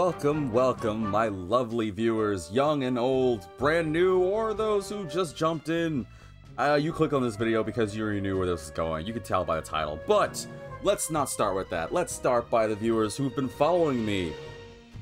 Welcome, welcome, my lovely viewers, young and old, brand new, or those who just jumped in. Uh, you click on this video because you already knew where this is going. You can tell by the title. But let's not start with that. Let's start by the viewers who've been following me.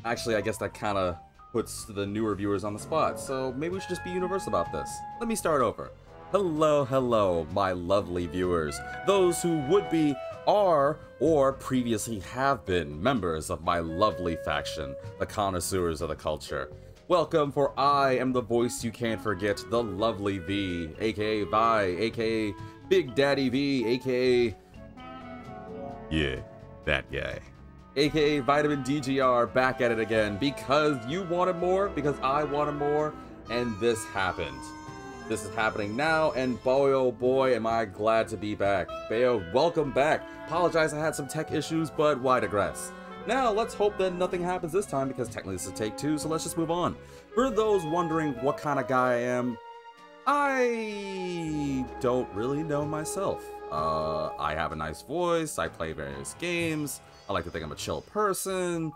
Actually, I guess that kind of puts the newer viewers on the spot, so maybe we should just be universal about this. Let me start over. Hello, hello, my lovely viewers. Those who would be, are, or previously have been members of my lovely faction, the connoisseurs of the culture. Welcome, for I am the voice you can't forget, the lovely V, aka Vi, aka Big Daddy V, aka. Yeah, that guy. aka Vitamin DGR, back at it again because you wanted more, because I wanted more, and this happened. This is happening now, and boy oh boy am I glad to be back. Bayo, welcome back. Apologize I had some tech issues, but why digress? Now, let's hope that nothing happens this time, because technically this is take two, so let's just move on. For those wondering what kind of guy I am, I don't really know myself. Uh, I have a nice voice, I play various games, I like to think I'm a chill person.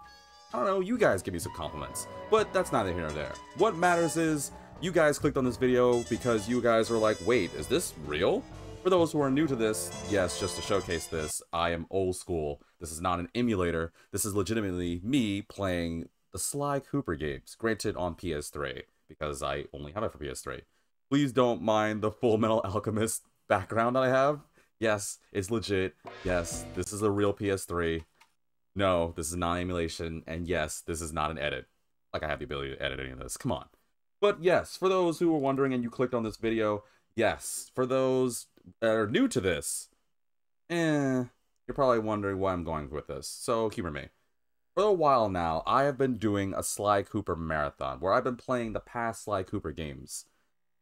I don't know, you guys give me some compliments. But that's neither here nor there. What matters is, you guys clicked on this video because you guys were like, wait, is this real? For those who are new to this, yes, just to showcase this, I am old school. This is not an emulator. This is legitimately me playing the Sly Cooper games, granted on PS3, because I only have it for PS3. Please don't mind the Full Metal Alchemist background that I have. Yes, it's legit. Yes, this is a real PS3. No, this is not emulation. And yes, this is not an edit. Like I have the ability to edit any of this. Come on. But yes, for those who were wondering and you clicked on this video, yes, for those that are new to this, eh, you're probably wondering why I'm going with this. So humor me. For a while now, I have been doing a Sly Cooper marathon where I've been playing the past Sly Cooper games.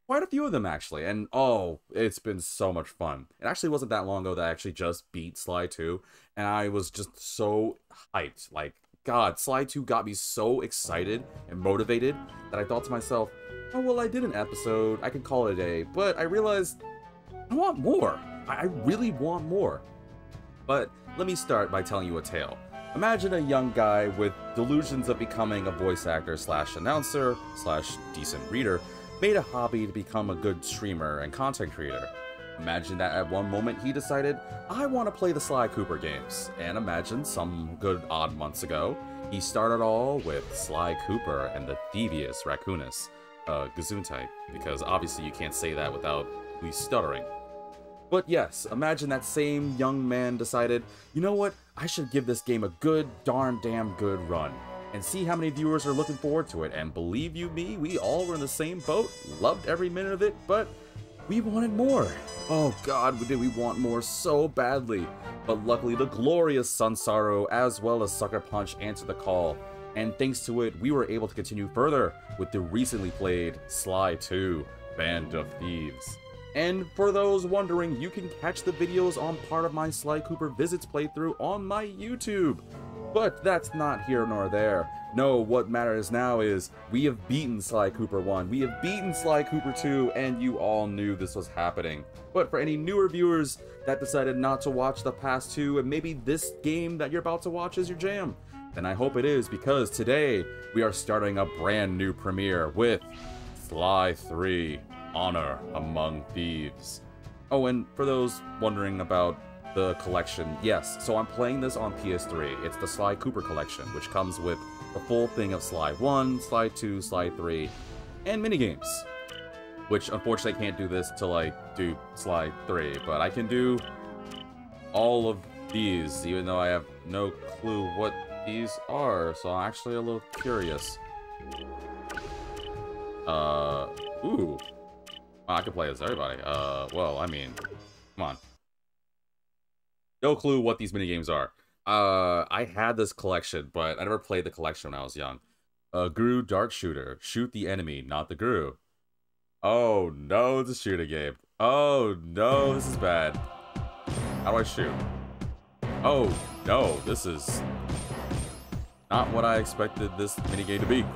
Quite a few of them actually, and oh, it's been so much fun. It actually wasn't that long ago that I actually just beat Sly 2, and I was just so hyped. Like, God, Sly 2 got me so excited and motivated that I thought to myself, oh, well, I did an episode, I can call it a day, but I realized I want more. I really want more. But let me start by telling you a tale. Imagine a young guy with delusions of becoming a voice actor slash announcer slash decent reader made a hobby to become a good streamer and content creator. Imagine that at one moment he decided, I want to play the Sly Cooper games. And imagine some good odd months ago, he started all with Sly Cooper and the Thievius Raccoonus, uh, Gesundheit, because obviously you can't say that without at least stuttering. But yes, imagine that same young man decided, you know what, I should give this game a good, darn damn good run. And see how many viewers are looking forward to it. And believe you me, we all were in the same boat, loved every minute of it, but we wanted more. Oh god, did we want more so badly. But luckily, the glorious Sanzaru as well as Sucker Punch answered the call, and thanks to it, we were able to continue further with the recently played Sly 2 Band of Thieves. And for those wondering, you can catch the videos on part of my Sly Cooper Visits playthrough on my YouTube. But that's not here nor there. No, what matters now is we have beaten Sly Cooper 1, we have beaten Sly Cooper 2, and you all knew this was happening. But for any newer viewers that decided not to watch the past two, and maybe this game that you're about to watch is your jam, then I hope it is because today we are starting a brand new premiere with Sly 3 Honor Among Thieves. Oh, and for those wondering about the collection, yes, so I'm playing this on PS3. It's the Sly Cooper collection, which comes with the full thing of Sly 1, Sly 2, Sly 3, and minigames. Which, unfortunately, I can't do this till I do Sly 3, but I can do all of these, even though I have no clue what these are, so I'm actually a little curious. Uh, ooh. I can play as everybody. Uh, well, I mean, come on. No clue what these minigames are. Uh, I had this collection, but I never played the collection when I was young. Uh, Gru Dark Shooter. Shoot the enemy, not the Gru. Oh, no, it's a shooting game. Oh, no, this is bad. How do I shoot? Oh, no, this is not what I expected this minigame to be.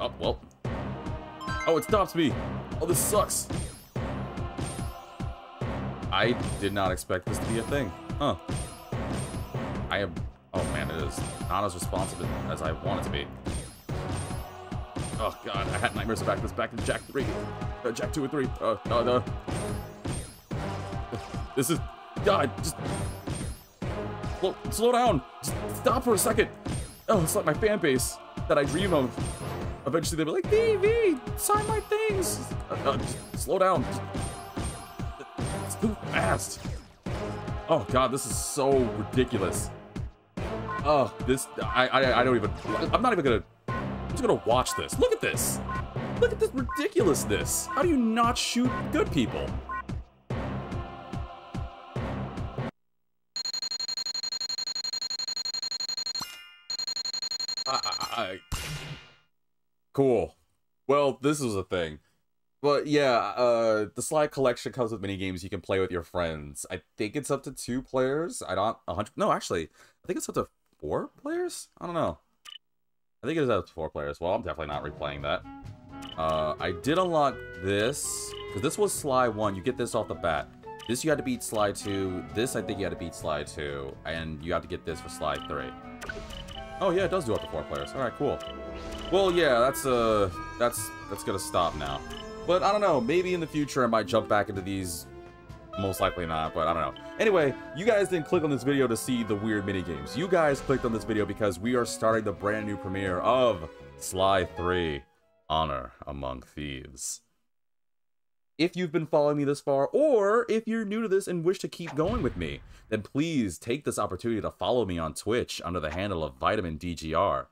Oh, well. Oh, it stops me. Oh, this sucks. I did not expect this to be a thing. Huh. I am... Oh, man, it is not as responsive as I want it to be. Oh god, I had nightmares about this back in Jak 3. Uh, Jak 2 and 3. Uh, no, no. This is... God, just... Slow, slow down! Just stop for a second! Oh, it's like my fan base that I dream of. Eventually they'll be like, V, V, sign my things! Uh, uh, slow down. It's too fast. Oh god, this is so ridiculous. Oh, this... I, I, I don't even... I'm not even gonna I'm just gonna watch this. Look at this. Look at this ridiculousness. How do you not shoot good people? I, I, cool. Well, this is a thing. But yeah, uh, the Sly collection comes with mini games you can play with your friends. I think it's up to two players. I don't, a hundred. No, actually, I think it's up to four players. I don't know. I think it is up to four players. Well, I'm definitely not replaying that. Uh, I did unlock this, because this was Sly 1. You get this off the bat. This you had to beat Sly 2. This I think you had to beat Sly 2. And you have to get this for Sly 3. Oh yeah, it does do up to four players. Alright, cool. Well, yeah, that's, uh, that's, that's gonna stop now. But I don't know, maybe in the future I might jump back into these most likely not, but I don't know. Anyway, you guys didn't click on this video to see the weird mini games. You guys clicked on this video because we are starting the brand new premiere of Sly 3, Honor Among Thieves. If you've been following me this far, or if you're new to this and wish to keep going with me, then please take this opportunity to follow me on Twitch under the handle of Vitamin DGR.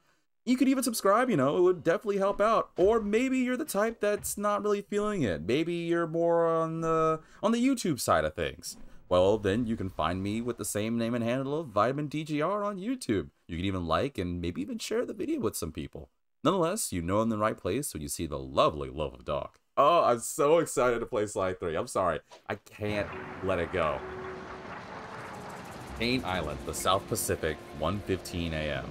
You could even subscribe, you know, it would definitely help out. Or maybe you're the type that's not really feeling it. Maybe you're more on the on the YouTube side of things. Well, then you can find me with the same name and handle of Vitamin DGR on YouTube. You can even like and maybe even share the video with some people. Nonetheless, you know I'm in the right place when you see the lovely love of dog. Oh, I'm so excited to play Slide 3. I'm sorry. I can't let it go. Kaine Island, the South Pacific, 1.15 a.m.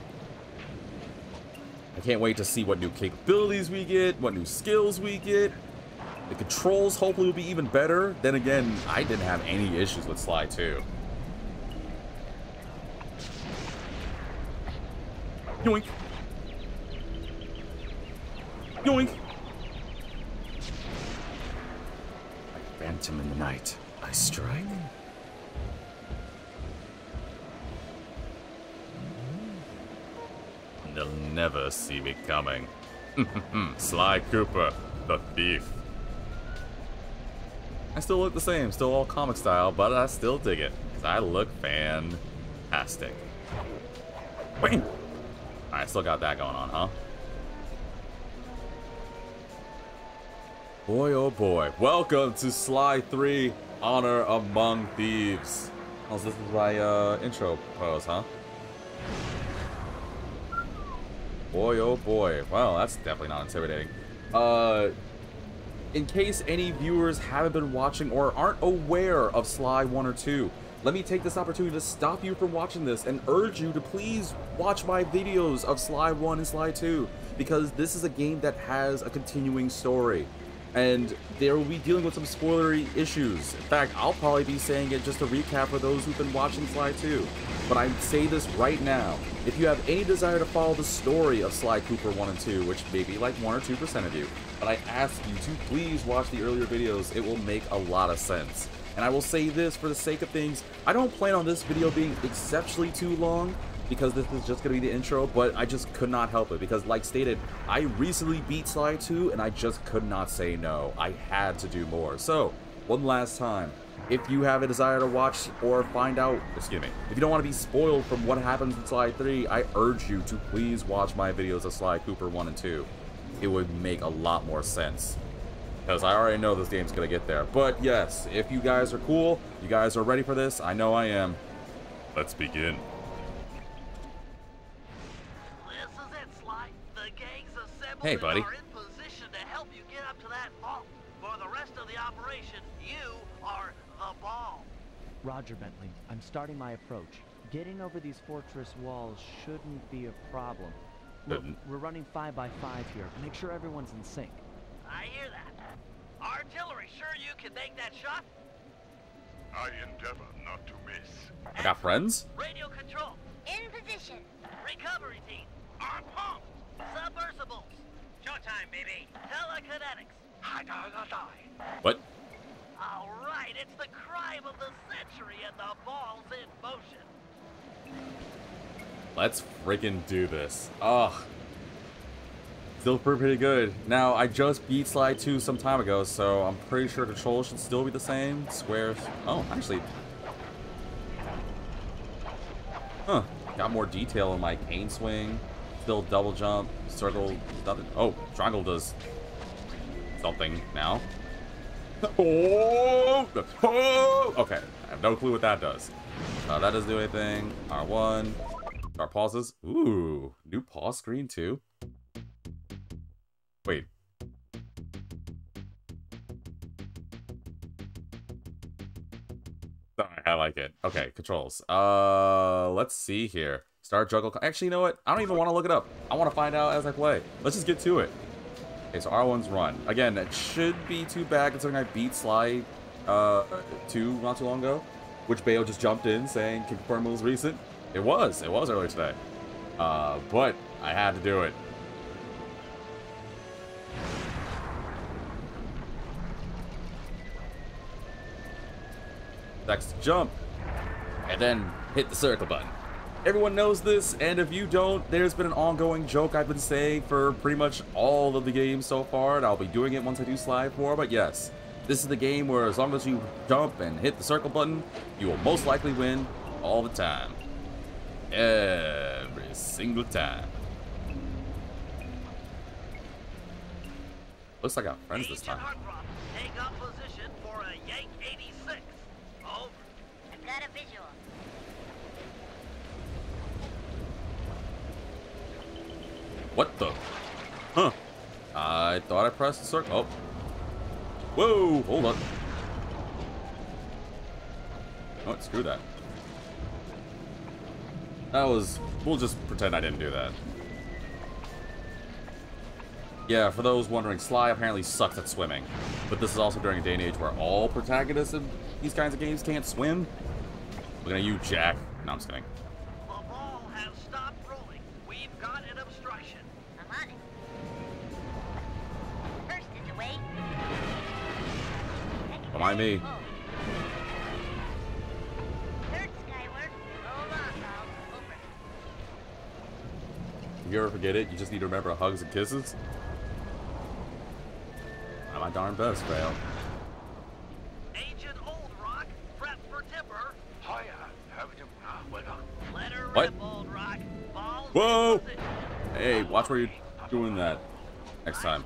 I can't wait to see what new capabilities we get, what new skills we get. The controls hopefully will be even better. Then again, I didn't have any issues with Sly 2. Yoink. Yoink. Like phantom in the night, I strike. They'll never see me coming. Sly Cooper, the thief. I still look the same, still all comic style, but I still dig it. Because I look fantastic. Wait! I still got that going on, huh? Boy, oh boy. Welcome to Sly 3 Honor Among Thieves. Oh, this is my uh, intro pose, huh? Boy, oh boy. Well, that's definitely not intimidating. Uh, in case any viewers haven't been watching or aren't aware of Sly 1 or 2, let me take this opportunity to stop you from watching this and urge you to please watch my videos of Sly 1 and Sly 2, because this is a game that has a continuing story. And there will be dealing with some spoilery issues. In fact, I'll probably be saying it just to recap for those who've been watching Sly 2. But I say this right now, if you have any desire to follow the story of Sly Cooper 1 and 2, which may be like 1 or 2% of you, but I ask you to please watch the earlier videos, it will make a lot of sense. And I will say this for the sake of things, I don't plan on this video being exceptionally too long, because this is just going to be the intro, but I just could not help it, because like stated, I recently beat Sly 2, and I just could not say no. I had to do more. So, one last time, if you have a desire to watch or find out, excuse me, if you don't want to be spoiled from what happens in Sly 3, I urge you to please watch my videos of Sly Cooper 1 and 2. It would make a lot more sense. Because I already know this game's going to get there. But yes, if you guys are cool, you guys are ready for this, I know I am. Let's begin. Hey, buddy. Are in position to help you get up to that vault. For the rest of the operation, you are the ball. Roger, Bentley. I'm starting my approach. Getting over these fortress walls shouldn't be a problem. Look, we're running 5 by 5 here. Make sure everyone's in sync. I hear that. Artillery, sure you can make that shot? I endeavor not to miss. I got friends? Radio control. In position. Recovery team. On pump. Submersibles. Showtime, baby. Telekinetics. What? All right, it's the crime of the century and the ball's in motion. Let's freaking do this. Ugh. Still pretty good. Now, I just beat Slide 2 some time ago, so I'm pretty sure controls should still be the same. Squares. Oh, actually. Huh. Got more detail in my cane swing. Still double jump, circle, nothing. Oh, triangle does something now. Oh! oh! Okay, I have no clue what that does. Uh, that doesn't do anything. R1. Our pauses. Ooh, new pause screen too. Wait. Sorry, I like it. Okay, controls. Uh, let's see here. Start juggle. Actually, you know what? I don't even want to look it up. I want to find out as I play. Let's just get to it. Okay, so R1's run. Again, it should be too bad considering I beat Sly uh, 2 not too long ago, which Bayo just jumped in saying can confirm it was recent. It was. It was earlier today. Uh, but I had to do it. Next, jump. And then hit the circle button. Everyone knows this, and if you don't, there's been an ongoing joke I've been saying for pretty much all of the games so far, and I'll be doing it once I do Slide 4, but yes. This is the game where as long as you jump and hit the circle button, you will most likely win all the time. Every single time. Looks like I got friends this time. Hartcroft, take up position for a Yank 86. Over. I've got a visual. What the? Huh. I thought I pressed the circle. Oh. Whoa, hold on. Oh, screw that. That was... We'll just pretend I didn't do that. Yeah, for those wondering, Sly apparently sucks at swimming. But this is also during a day and age where all protagonists in these kinds of games can't swim. Looking at you, Jak. No, I'm just kidding. Pal. me. If you ever forget it, you just need to remember hugs and kisses. At my darn best, fail. Agent Old Rock, prep for timber. Let her What? rip, Old Rock. Ball's Whoa! Hey, watch where you're doing that next time.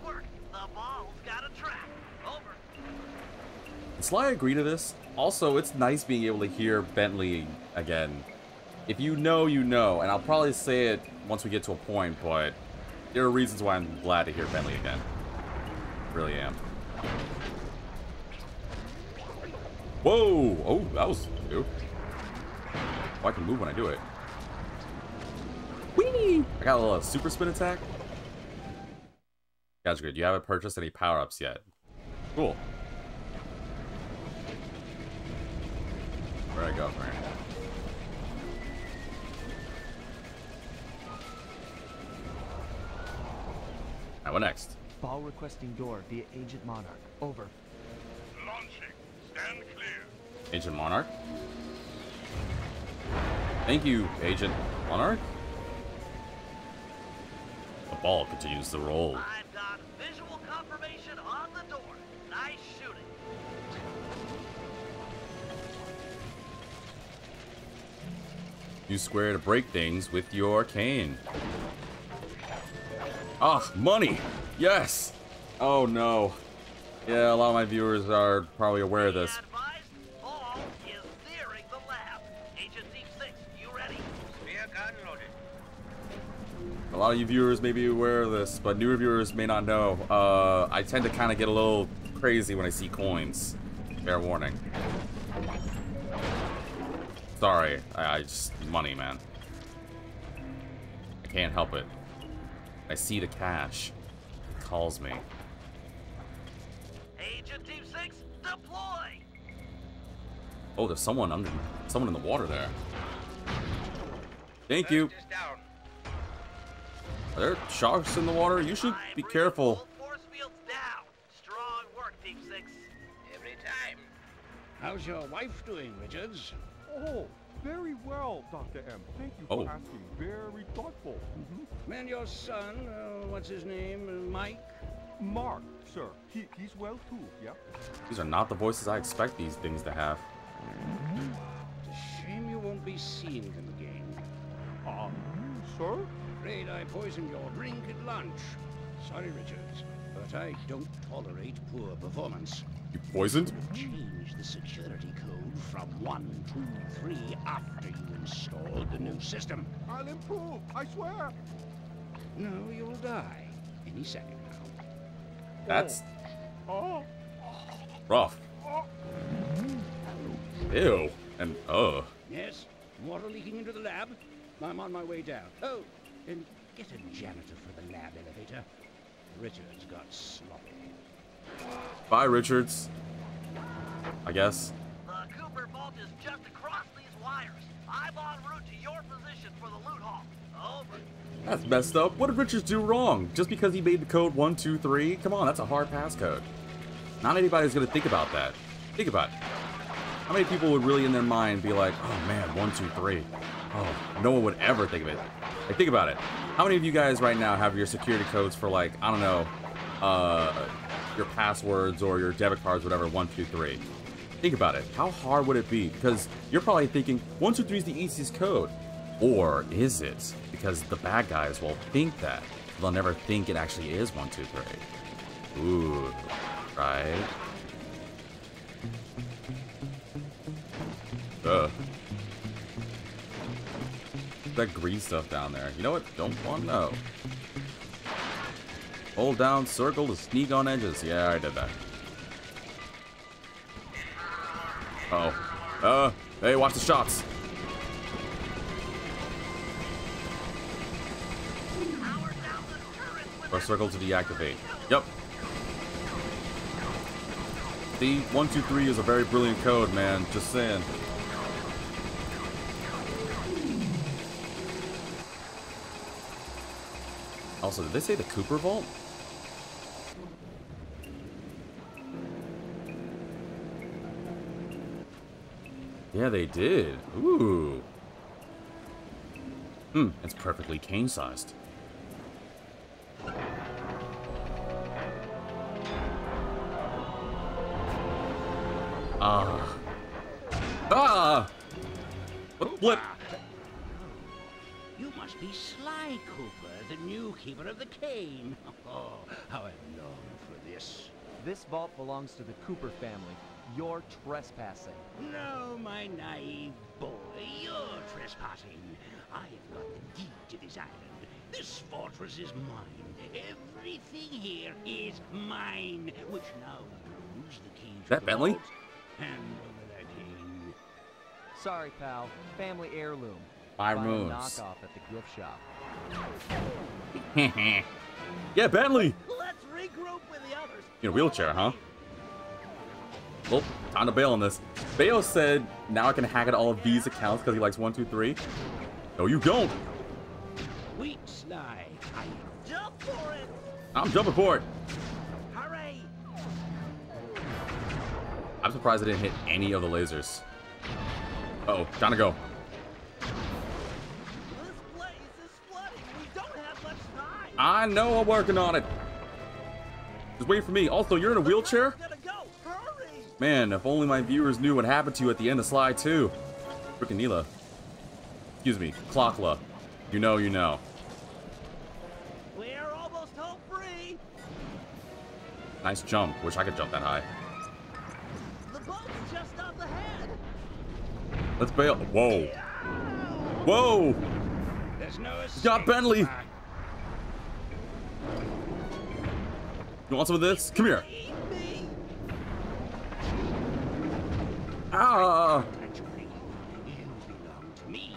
Sly agree to this? Also, it's nice being able to hear Bentley again. If you know, you know, and I'll probably say it once we get to a point, but there are reasons why I'm glad to hear Bentley again. Really am. Whoa! Oh, that was new. Oh, I can move when I do it. Whee! I got a little super spin attack. That's good. You haven't purchased any power-ups yet. Cool. Where I go from here? Alright, what next? Ball requesting door via Agent Monarch. Over. Launching. Stand clear. Agent Monarch? Thank you, Agent Monarch. The ball continues to roll. Use square to break things with your cane. Ah, money! Yes! Oh no. Yeah, a lot of my viewers are probably aware of this. A lot of you viewers may be aware of this, but newer viewers may not know. Uh, I tend to kind of get a little crazy when I see coins. Fair warning. Sorry, I, I just money, man. I can't help it. I see the cash. It calls me. Agent Deep Six, deploy. Oh, there's someone under, someone in the water there. Thank you. First is down. Are there sharks in the water? You should be careful. Full force field's down. Strong work, Team 6. Every time. How's your wife doing, Richards? Oh, very well, Dr. M. Thank you Oh. for asking. Very thoughtful. hmm And your son, uh, what's his name, uh, Mike? Mark, sir, he, he's well too, yeah? These are not the voices I expect these things to have. It's a shame you won't be seeing them again. Um, sir? Afraid I poisoned your drink at lunch. Sorry, Richards, but I don't tolerate poor performance. You poisoned? Change the security code from 123 after you installed the new system. I'll improve, I swear. No, you'll die any second now. That's Oh, rough. Ew. And uh. Yes, water leaking into the lab. I'm on my way down. Oh, and get a janitor for the lab elevator. Richards got sloppy. Bye, Richards. I guess. Is just across these wires. I'm en route to your position for the loot haul. Over. That's messed up. What did Richards do wrong? Just because he made the code 123? Come on, that's a hard passcode. Not anybody's gonna think about that. Think about it. How many people would really in their mind be like, oh man, 123? Oh, no one would ever think of it. Like, think about it. How many of you guys right now have your security codes for like, I don't know, uh, your passwords or your debit cards, whatever, 123? Think about it. How hard would it be? Because you're probably thinking 123 is the easiest code. Or is it? Because the bad guys will think that. They'll never think it actually is 123. Ooh, right? Ugh. That green stuff down there. You know what? Don't want to know. Hold down circle to sneak on edges. Yeah, I did that. Oh. Uh, hey, watch the shots. The Press circle to deactivate. Yep. See, 123 is a very brilliant code, man. Just saying. Also, did they say the Cooper Vault? Yeah, they did. Ooh. Hmm, it's perfectly cane-sized. Ah. Ah! What? You must be Sly Cooper, the new keeper of the cane. Oh, how I long for this. This vault belongs to the Cooper family. You're trespassing. No, my naive boy, you're trespassing. I've got the deed to this island. This fortress is mine. Everything here is mine, which now means the key to That the Bentley? vault. Hand over that cane. Sorry, pal. Family heirloom. My Buy a moves. knockoff at the gift shop. yeah, Bentley! Let's regroup with the others. In a wheelchair, huh? Well, time to bail on this. Bayo said, now I can hack at all of these accounts because he likes 123. No, you don't! Sly. I Jump for it. I'm jumping for it! Hooray. I'm surprised I didn't hit any of the lasers. Uh oh time to go. This place is flooding. We don't have much time. I know I'm working on it. Just wait for me. Also, you're in a wheelchair? Gotta go. Hurry. Man, if only my viewers knew what happened to you at the end of Slide 2. Frickin' Neyla. Excuse me, Clock-La. You know, you know. We're almost home free. Nice jump. Wish I could jump that high. The boat's just up ahead. Let's bail. Whoa. Whoa! There's no escape. Got Bentley. You want some of this? Come here. Ah! Actually, you belong to me.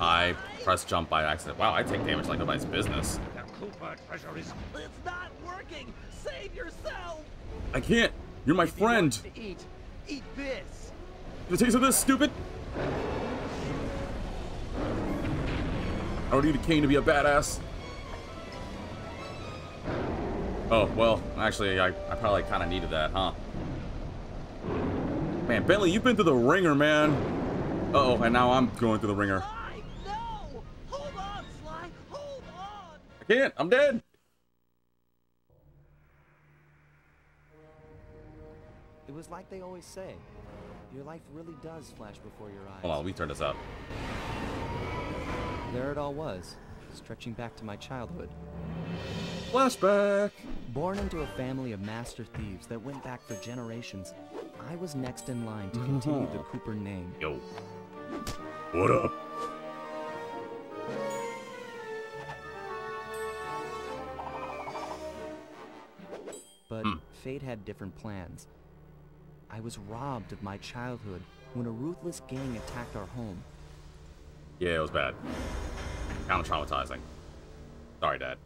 I press jump by accident. Wow, I take damage like nobody's business. The treasure is It's not working. Save yourself. I can't. You're my If friend. Eat, eat this. The taste of this, stupid! I don't need a cane to be a badass. Oh, well, actually, I, I probably kind of needed that, huh? Man, Bentley, you've been through the ringer, man. Uh oh and now I'm going through the ringer. Sly, no! Hold on, Sly! Hold on! I can't, I'm dead. It was like they always say. Your life really does flash before your eyes. Hold on, we me turn this up. There it all was, stretching back to my childhood. Flashback. Born into a family of master thieves that went back for generations, I was next in line to continue the Cooper name. Yo. What up? But Hmm. fate had different plans. I was robbed of my childhood when a ruthless gang attacked our home. Yeah, it was bad. Kind of traumatizing. Sorry, Dad.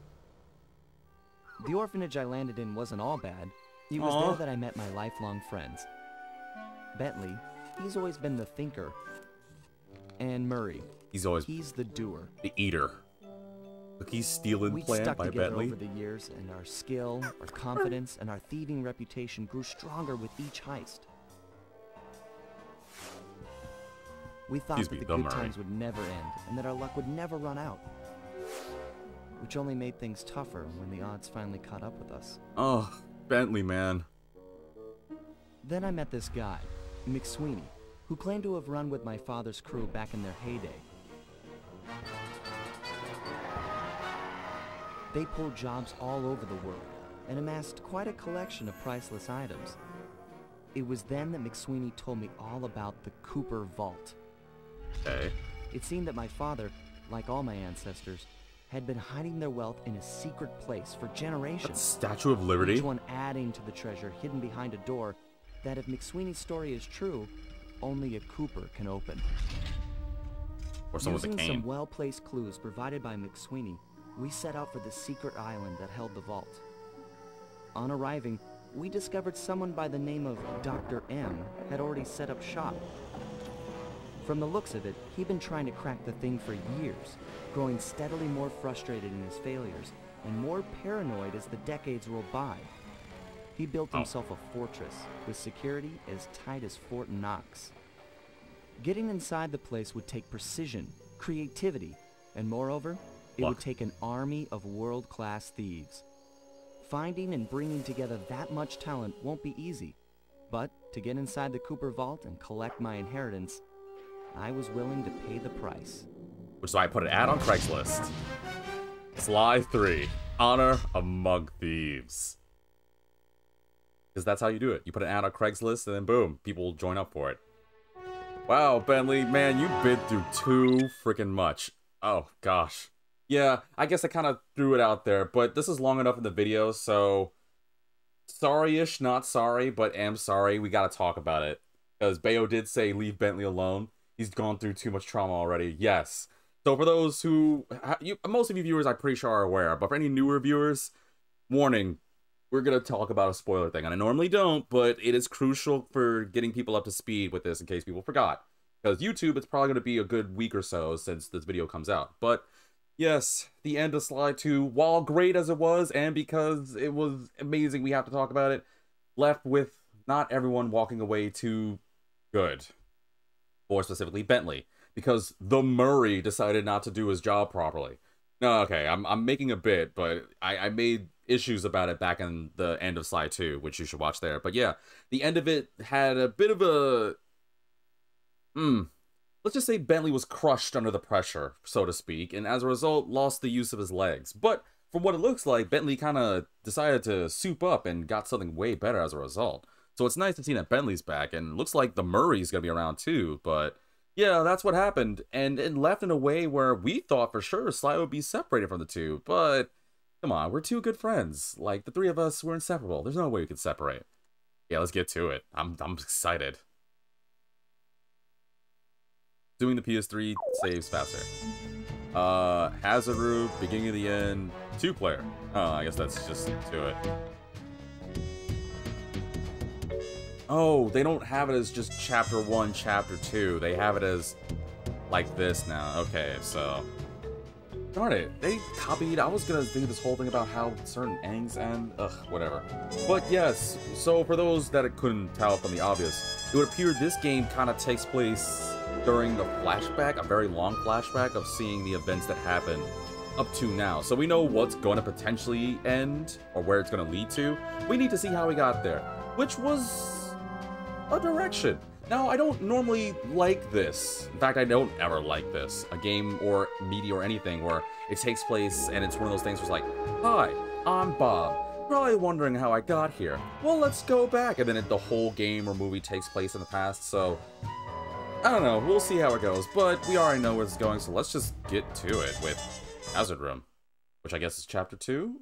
The orphanage I landed in wasn't all bad. It was Aw. there that I met my lifelong friends. Bentley, he's always been the thinker. And Murray, He's always he's the doer. the eater. Look, he's stealing We plan stuck by together Bentley. over the years, and our skill, our confidence, and our thieving reputation grew stronger with each heist. We thought Excuse that me, the good Murray. times would never end, and that our luck would never run out. Which only made things tougher when the odds finally caught up with us. Oh, Bentley, man. Then I met this guy, McSweeney, who claimed to have run with my father's crew back in their heyday. They pulled jobs all over the world and amassed quite a collection of priceless items. It was then that McSweeney told me all about the Cooper Vault. Okay. It seemed that my father, like all my ancestors, had been hiding their wealth in a secret place for generations Statue of Liberty? each one adding to the treasure hidden behind a door that if McSweeney's story is true, only a Cooper can open. Or someone with a Using some well-placed clues provided by McSweeney, we set out for the secret island that held the vault. On arriving, we discovered someone by the name of Dr. M had already set up shop. From the looks of it, he'd been trying to crack the thing for years, growing steadily more frustrated in his failures and more paranoid as the decades rolled by. He built Oh. himself a fortress with security as tight as Fort Knox. Getting inside the place would take precision, creativity, and moreover, it would take an army of world-class thieves. Finding and bringing together that much talent won't be easy, but to get inside the Cooper Vault and collect my inheritance, I was willing to pay the price. Why I put an ad on Craigslist. Sly 3. Honor Among Thieves. Because that's how you do it. You put an ad on Craigslist and then boom, people will join up for it. Wow, Bentley, man, you've been through too freaking much. Oh, gosh. Yeah, I guess I kind of threw it out there, but this is long enough in the video, so... Sorry-ish, not sorry, but am sorry. We gotta talk about it. Because Bayo did say leave Bentley alone. He's gone through too much trauma already. Yes. So for those who, you, most of you viewers, I'm pretty sure are aware, but for any newer viewers, warning, we're gonna talk about a spoiler thing, and I normally don't, but it is crucial for getting people up to speed with this in case people forgot. Because YouTube, it's probably gonna be a good week or so since this video comes out. But yes, the end of Sly 2, while great as it was, and because it was amazing, we have to talk about it, left with not everyone walking away too good. Or specifically Bentley because the Murray decided not to do his job properly. No, okay, I'm I'm making a bit, but I, I made issues about it back in the end of Sly 2, which you should watch there. But yeah, the end of it had a bit of a hmm. Let's just say Bentley was crushed under the pressure, so to speak, and as a result lost the use of his legs. But from what it looks like, Bentley kind of decided to soup up and got something way better as a result. So it's nice to see that Bentley's back, and looks like the Murray's gonna be around too, but yeah, that's what happened, and it left in a way where we thought for sure Sly would be separated from the two, but come on, we're two good friends. Like the three of us, we're inseparable. There's no way we could separate. Yeah, let's get to it. I'm I'm excited. Doing the PS3 saves faster. Uh, Hazaru, beginning of the end, two player. Oh, I guess that's just to it. Oh, they don't have it as just chapter one, chapter two. They have it as like this now. Okay, so darn it, they copied. I was gonna think this whole thing about how certain endings end. Ugh, whatever. But yes, so for those that couldn't tell from the obvious, it would appear this game kind of takes place during the flashback, a very long flashback of seeing the events that happened up to now. So we know what's going to potentially end or where it's going to lead to. We need to see how we got there, which was a direction. Now, I don't normally like this. In fact, I don't ever like this. A game or media or anything where it takes place and it's one of those things where it's like, Hi, I'm Bob. Probably wondering how I got here. Well, let's go back. And then it, the whole game or movie takes place in the past, so... I don't know, we'll see how it goes, but we already know where it's going, so let's just get to it with Hazard Room, which I guess is chapter 2?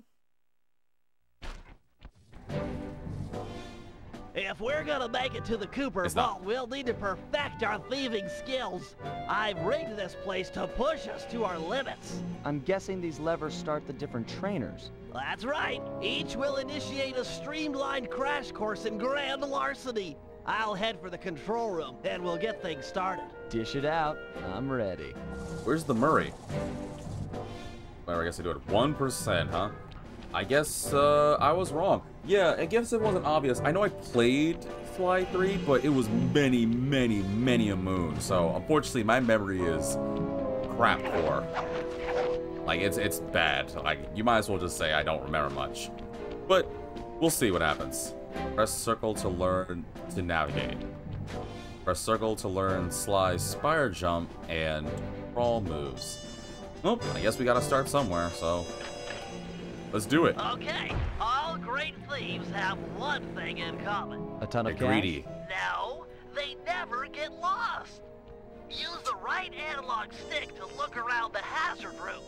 If we're gonna make it to the Cooper It's Vault, not. we'll need to perfect our thieving skills. I've rigged this place to push us to our limits. I'm guessing these levers start the different trainers. That's right. Each will initiate a streamlined crash course in grand larceny. I'll head for the control room, and we'll get things started. Dish it out. I'm ready. Where's the Murray? Well, I guess I do it 1%, huh? I guess, uh, I was wrong. Yeah, I guess it wasn't obvious. I know I played Sly 3, but it was many, many, many a moon. So, unfortunately, my memory is crap poor. Like, it's, it's bad. Like, you might as well just say I don't remember much. But, we'll see what happens. Press circle to learn to navigate. Press circle to learn Sly's Spire Jump and Crawl moves. Nope, I guess we gotta start somewhere, so... Let's do it. Okay, all great thieves have one thing in common. A ton of Get greedy. No, they never get lost. Use the right analog stick to look around the hazard room.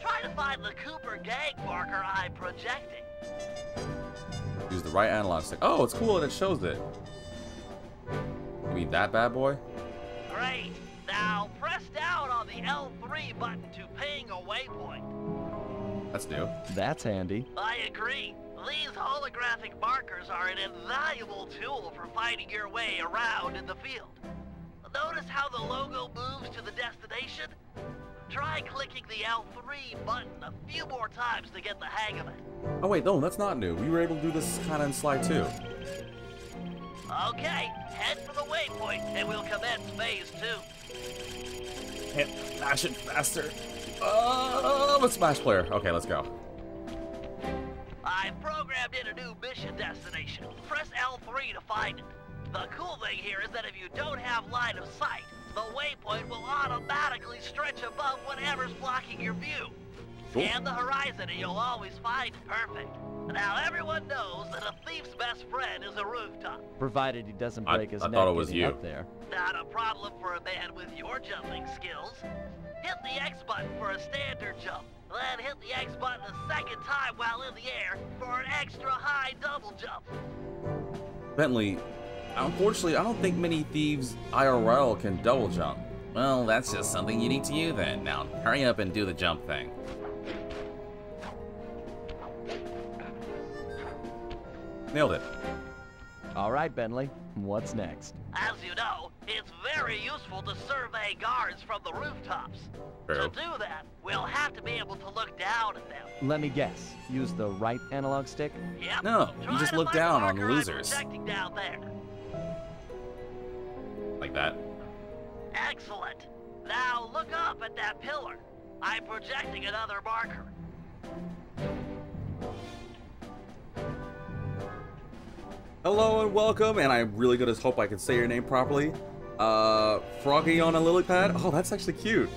Try to find the Cooper gang marker I'm projecting. Use the right analog stick. Oh, it's cool and it shows it. You mean that bad boy? Great. Now press down on the L3 button to ping a waypoint. That's new. That's handy. I agree. These holographic markers are an invaluable tool for finding your way around in the field. Notice how the logo moves to the destination? Try clicking the L3 button a few more times to get the hang of it. Oh wait, no, that's not new. We were able to do this kind of in Sly 2. Okay, head for the waypoint and we'll commence phase two. Hit, mash it faster. Oh, let's smash player. Okay, let's go. I've programmed in a new mission destination. Press L3 to find it. The cool thing here is that if you don't have line of sight, the waypoint will automatically stretch above whatever's blocking your view. Cool. Scan the horizon and you'll always find perfect. Now everyone knows that a thief's best friend is a rooftop. Provided he doesn't I- break his I neck thought it was you. up there. Not a problem for a man with your jumping skills. Hit the X button for a standard jump. Then hit the X button a second time while in the air for an extra high double jump. Bentley, unfortunately, I don't think many thieves IRL can double jump. Well, that's just something unique to you then. Now, hurry up and do the jump thing. Nailed it. All right, Bentley. What's next? As you know, it's very useful to survey guards from the rooftops. To do that, we'll have to be able to look down at them. Let me guess. Use the right analog stick? Yep. No, you just look down on marker I'm losers. projecting down there. Like that. Excellent. Now look up at that pillar. I'm projecting another marker. Hello and welcome, and I'm really gonna hope I can say your name properly. Uh, Froggy on a lily pad. Oh, that's actually cute.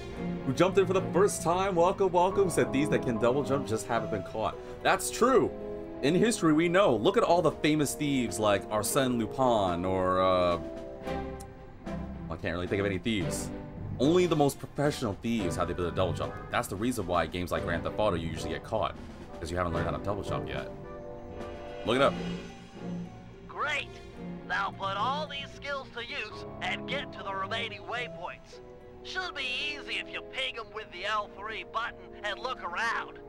Who jumped in for the first time? Welcome, welcome. Said these that can double jump just haven't been caught. That's true. In history, we know. Look at all the famous thieves like Arsène Lupin or uh, I can't really think of any thieves. Only the most professional thieves have the ability to double jump. That's the reason why games like Grand Theft Auto you usually get caught because you haven't learned how to double jump yet. Look it up. Great. Now put all these skills to use and get to the remaining waypoints. Should be easy if you ping them with the L3 button and look around.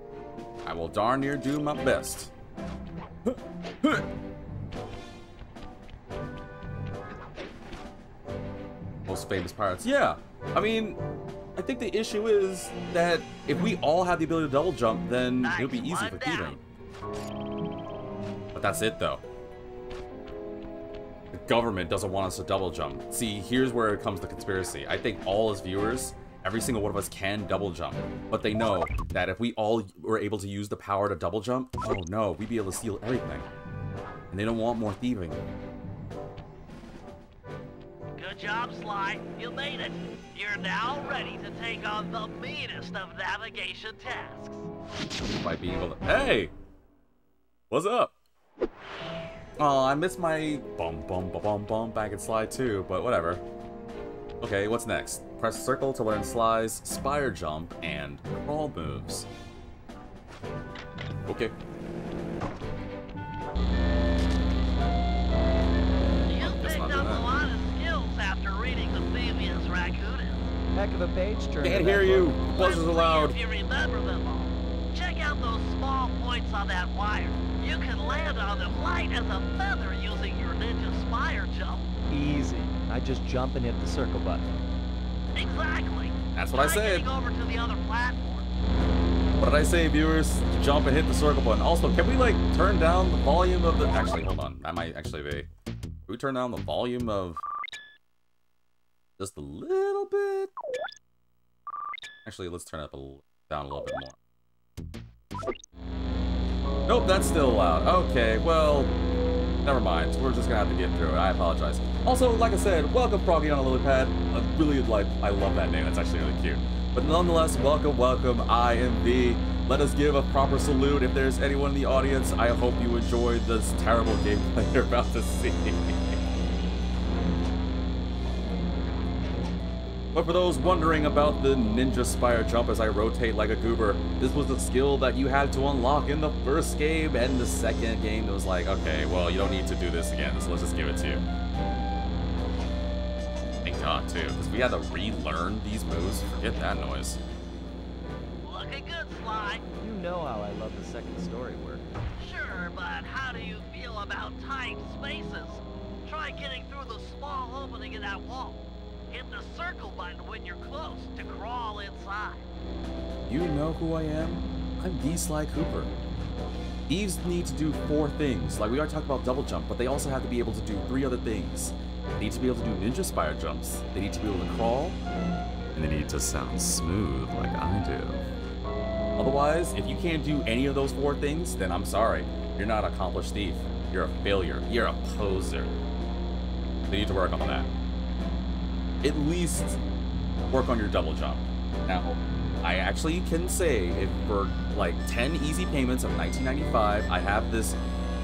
I will darn near do my best. Most famous pirates. Yeah. I mean, I think the issue is that if we all had the ability to double jump, then it would be easy for thieving. But that's it, though. Government doesn't want us to double jump. See, here's where it comes to conspiracy. I think all as viewers, every single one of us can double jump. But they know that if we all were able to use the power to double jump, oh no, we'd be able to steal everything. And they don't want more thieving. Good job, Sly. You made it. You're now ready to take on the meanest of navigation tasks. By being able to- Hey! What's up? Oh, I missed my bum bum bum bum bum back and slide too, but whatever. Okay, what's next? Press circle to learn slides, spire jump, and crawl moves. Okay. You picked up a lot of skills after reading the previous Raccoonus. Heck of a page turn. Can't hear you. Buzzers Let's allowed. If you remember them all. Check out those small points on that wire. You can land on them light as a feather using your ninja spire jump. Easy. I just jump and hit the circle button. Exactly. That's what I Try said. getting over to the other platform. What did I say, viewers? Jump and hit the circle button. Also, can we, like, turn down the volume of the... Actually, hold on. That might actually be... Can we turn down the volume of... Just a little bit? Actually, let's turn it up a l down a little bit more. Nope, that's still loud. Okay, well... Never mind. We're just gonna have to get through it. I apologize. Also, like I said, welcome Froggy on a lily pad. I really like... I love that name. That's actually really cute. But nonetheless, welcome, welcome. I am V. Let us give a proper salute. If there's anyone in the audience, I hope you enjoyed this terrible gameplay you're about to see. But for those wondering about the Ninja Spire jump as I rotate like a goober, this was the skill that you had to unlock in the first game, and the second game it was like, okay, well, you don't need to do this again, so let's just give it to you. Thank God, too, because we had to relearn these moves. Forget that noise. Looking good, Sly. You know how I love the second story work. Sure, but how do you feel about tight spaces? Try getting through the small opening in that wall. Hit the circle button when you're close to crawl inside. You know who I am? I'm V Sly Cooper. Eves need to do four things. Like we already talked about double jump, but they also have to be able to do three other things. They need to be able to do ninja spire jumps. They need to be able to crawl, and they need to sound smooth like I do. Otherwise, if you can't do any of those four things, then I'm sorry. You're not an accomplished thief. You're a failure. You're a poser. They need to work on that. At least work on your double jump. Now, I actually can say if for like 10 easy payments of 1995, I have this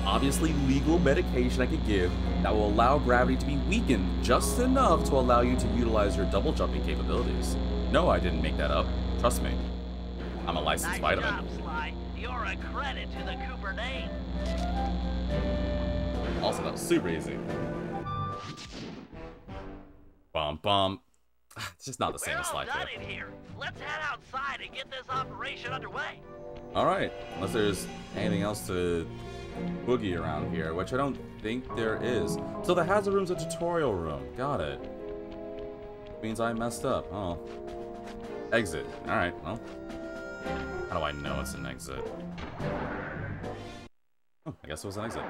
obviously legal medication I could give that will allow gravity to be weakened just enough to allow you to utilize your double jumping capabilities. No, I didn't make that up. Trust me. I'm a licensed nice vitamin. job, Sly. You're a credit to the Cooper name. Also, that was super easy. Bum bum. Ah, it's just not the same We're as all Slide done in here. Let's head outside and get this operation underway. Alright, unless there's anything else to boogie around here, which I don't think there is. So the hazard room's a tutorial room. Got it. Means I messed up. Oh. Exit. Alright, well. How do I know it's an exit? Oh, I guess it was an exit.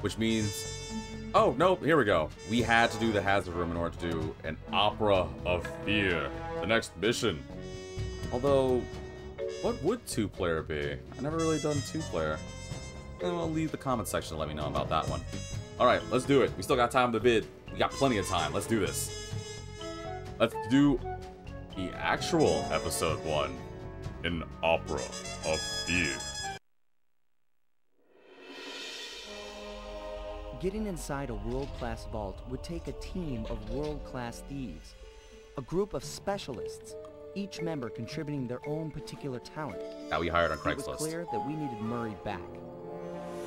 Which means... Oh, no, here we go. We had to do the hazard room in order to do an opera of fear. The next mission. Although, what would two-player be? I never really done two-player. Eh, Well, leave the comment section to let me know about that one. Alright, let's do it. We still got time to bid. We got plenty of time. Let's do this. Let's do the actual episode one. An opera of fear. Getting inside a world-class vault would take a team of world-class thieves. A group of specialists, each member contributing their own particular talent. That we hired on Craigslist. It was Craigslist. clear that we needed Murray back.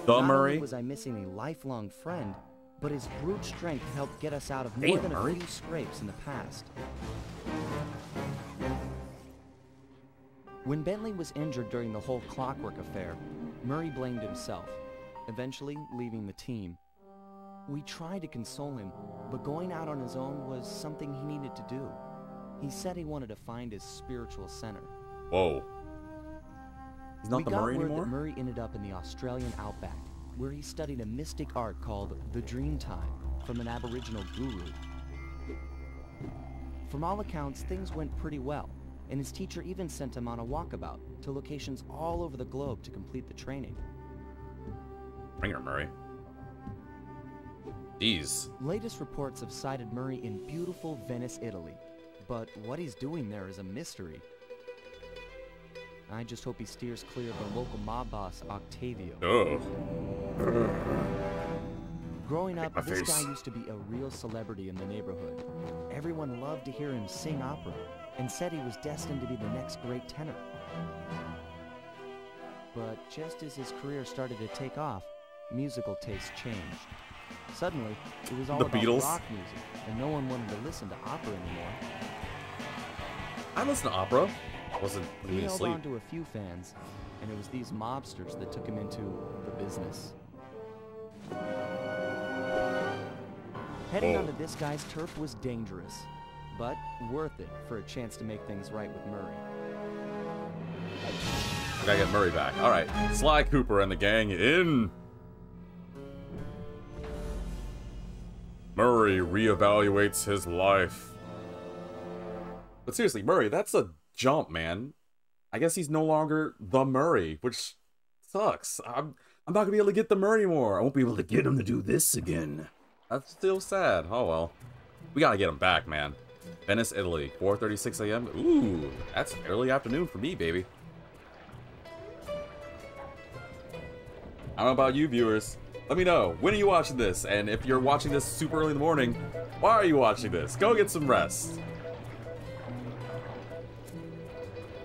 The Not Murray? only was I missing a lifelong friend, but his brute strength helped get us out of more Damn, than Murray. a few scrapes in the past. When Bentley was injured during the whole clockwork affair, Murray blamed himself, eventually leaving the team. We tried to console him, but going out on his own was something he needed to do. He said he wanted to find his spiritual center. Whoa. He's not we the got Murray word anymore? that Murray ended up in the Australian outback, where he studied a mystic art called the Dreamtime from an Aboriginal guru. From all accounts, things went pretty well, and his teacher even sent him on a walkabout to locations all over the globe to complete the training. Bring her, Murray. Jeez. Latest reports have cited Murray in beautiful Venice, Italy, but what he's doing there is a mystery. I just hope he steers clear of the local mob boss, Octavio. Ugh. Growing up, this face. guy used to be a real celebrity in the neighborhood. Everyone loved to hear him sing opera and said he was destined to be the next great tenor. But just as his career started to take off, musical tastes changed. Suddenly, it was all The about Beatles? rock music, and no one wanted to listen to opera anymore. I listen to opera. I Wasn't He held sleep. on to a few fans, and it was these mobsters that took him into the business. Heading onto this guy's turf was dangerous, but worth it for a chance to make things right with Murray. I gotta get Murray back. Alright. Sly Cooper and the gang in. Murray reevaluates his life. But seriously, Murray, that's a jump, man. I guess he's no longer the Murray, which sucks. I'm I'm not gonna be able to get the Murray anymore. I won't be able to get him to do this again. That's still sad. Oh well. We gotta get him back, man. Venice, Italy, 4:36 a.m. Ooh, that's early afternoon for me, baby. I don't know about you viewers. Let me know. When are you watching this? And if you're watching this super early in the morning, why are you watching this? Go get some rest.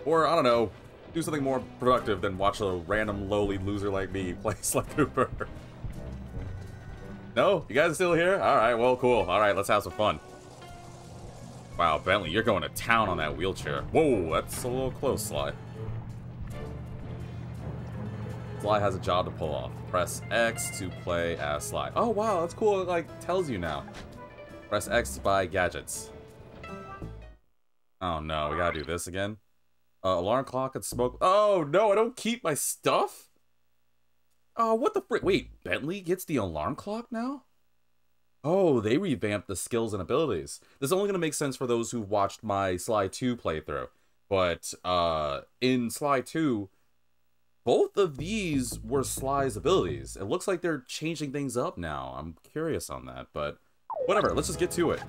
Or, I don't know, do something more productive than watch a random lowly loser like me play Sly Cooper. no? You guys are still here? Alright, well, cool. Alright, let's have some fun. Wow, Bentley, you're going to town on that wheelchair. Whoa, that's a little close, Sly. Sly has a job to pull off. Press X to play as Sly. Oh wow, that's cool. It like tells you now. Press X to buy gadgets. Oh no, we gotta do this again. Uh, alarm clock and smoke. Oh no, I don't keep my stuff. Oh, what the frick? Wait, Bentley gets the alarm clock now? Oh, they revamped the skills and abilities. This is only gonna make sense for those who watched my Sly 2 playthrough. But uh, in Sly 2, both of these were Sly's abilities. It looks like they're changing things up now. I'm curious on that, but whatever. Let's just get to it.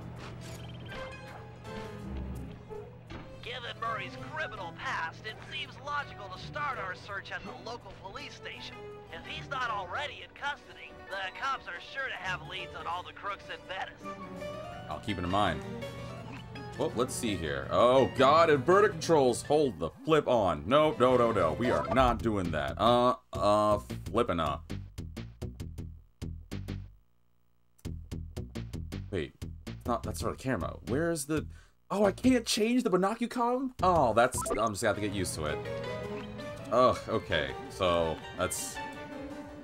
Given Murray's criminal past, it seems logical to start our search at the local police station. If he's not already in custody, the cops are sure to have leads on all the crooks in Venice. I'll keep it in mind. Well, let's see here. Oh god, inverted controls. Hold the flip on. No, no, no, no. We are not doing that. Uh, uh, flipping up. Wait, not that's not the camera. Where's the? Oh, I can't change the binocular column. Oh, that's. I'm just gonna have to get used to it. Ugh. Okay, so that's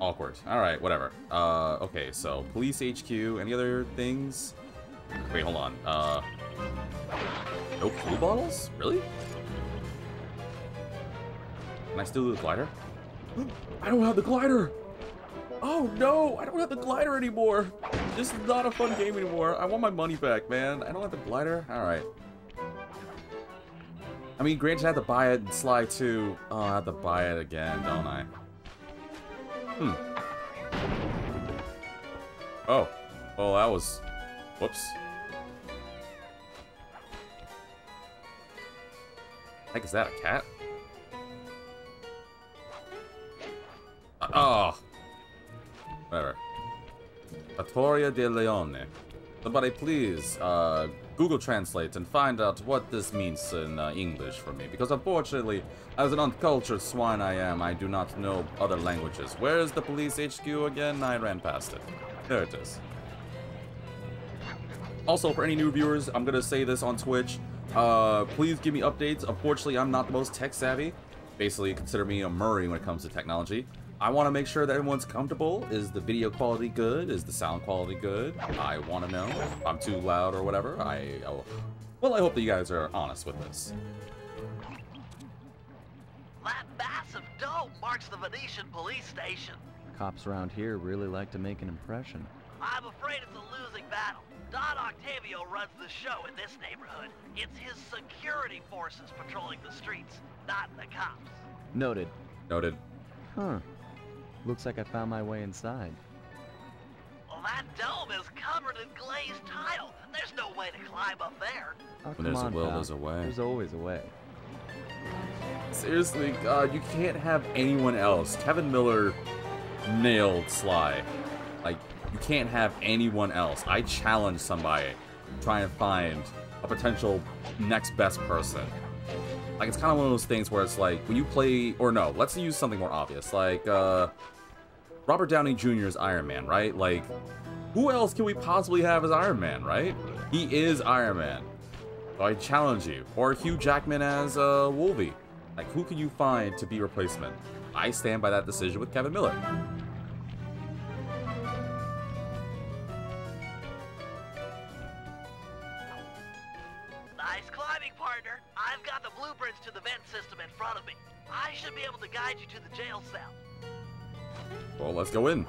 awkward. All right, whatever. Uh, okay, so police HQ. Any other things? Wait, hold on. Uh, no pool bottles? Really? Can I still do the glider? I don't have the glider! Oh no, I don't have the glider anymore! This is not a fun game anymore. I want my money back, man. I don't have the glider? Alright. I mean, granted, I had to buy it and Sly 2. Oh, I have to buy it again, don't I? Hmm. Oh. Well, that was... Whoops. Heck is that, a cat? Uh, oh. Whatever. Fattoria de Leone. Somebody please, uh, Google Translate and find out what this means in uh, English for me. Because unfortunately, as an uncultured swine I am, I do not know other languages. Where is the police HQ again? I ran past it. There it is. Also, for any new viewers, I'm gonna say this on Twitch. Uh, please give me updates. Unfortunately, I'm not the most tech savvy. Basically, consider me a Murray when it comes to technology. I want to make sure that everyone's comfortable. Is the video quality good? Is the sound quality good? I want to know. If I'm too loud or whatever. I, oh, well, I hope that you guys are honest with this. That massive dome marks the Venetian police station. Cops around here really like to make an impression. I'm afraid it's a losing battle. Don Octavio runs the show in this neighborhood. It's his security forces patrolling the streets, not the cops. Noted. Noted. Huh. Looks like I found my way inside. Well, that dome is covered in glazed tile. There's no way to climb up there. Oh, When come there's a will, pal. there's a way. There's always a way. Seriously, God, you can't have anyone else. Kevin Miller nailed Sly. Like, you can't have anyone else. I challenge somebody to try and find a potential next best person. Like, it's kind of one of those things where it's like, when you play, or no, let's use something more obvious. Like, uh, Robert Downey Jr. is Iron Man, right? Like, who else can we possibly have as Iron Man, right? He is Iron Man. So I challenge you. Or Hugh Jackman as uh, Wolvie. Like, who can you find to be replacement? I stand by that decision with Kevin Miller. I've got the blueprints to the vent system in front of me. I should be able to guide you to the jail cell. Well, let's go in.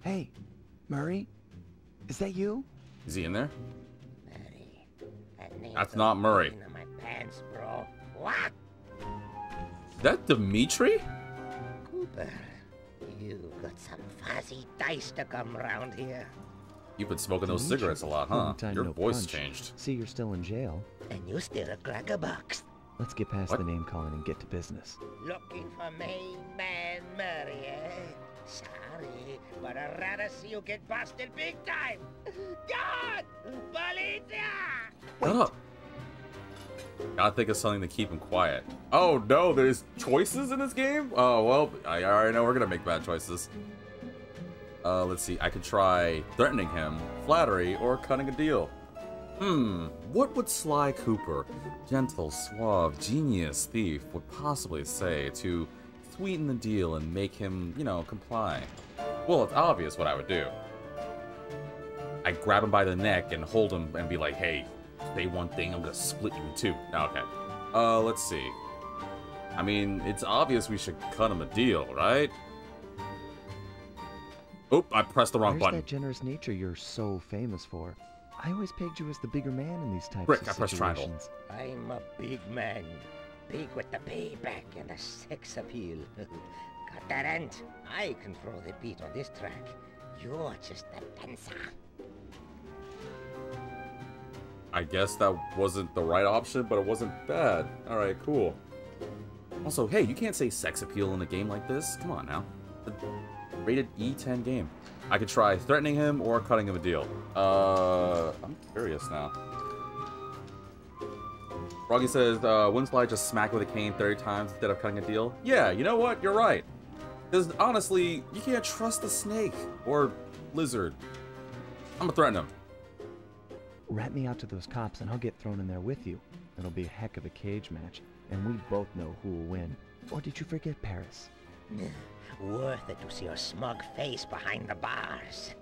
Hey, Murray? Is that you? Is he in there? Murray. That That's not Murray. line of my pants, bro. What? Is that Dimitri? Cooper, you got some fuzzy dice to come round here. You've been smoking those cigarettes a lot, huh? time Your no voice punch. changed. See, you're still in jail. And you're still a crack a box. Let's get past What? the name calling and get to business. Looking for main man Murray, eh? Sorry, but I'd rather see you get busted big time. God! Policia! Shut up. Gotta think of something to keep him quiet. Oh no, there's choices in this game? Oh, well, I already know we're gonna make bad choices. Uh, let's see, I could try threatening him, flattery, or cutting a deal. Hmm, what would Sly Cooper, gentle, suave, genius thief, would possibly say to sweeten the deal and make him, you know, comply? Well, it's obvious what I would do. I grab him by the neck and hold him and be like, hey, say one thing, I'm gonna split you in two. Okay. Uh, let's see. I mean, it's obvious we should cut him a deal, right? Oop, I pressed the wrong Where's button. that generous nature you're so famous for? I always pegged you as the bigger man in these types Rick, of I pressed triangle. I'm a big man. Big with the payback and the sex appeal. Got that ant? I control the beat on this track. You're just a dancer. I guess that wasn't the right option, but it wasn't bad. Alright, cool. Also, hey, you can't say sex appeal in a game like this. Come on now. A rated E10 game. I could try threatening him or cutting him a deal. Uh, I'm curious now. Froggy says, uh, wouldn't Sly just smack with a cane 30 times instead of cutting a deal? Yeah, you know what? You're right. Because honestly, you can't trust the snake or lizard. I'm gonna threaten him. Rat me out to those cops and I'll get thrown in there with you. It'll be a heck of a cage match, and we both know who will win. Or did you forget Paris? Worth it to see your smug face behind the bars.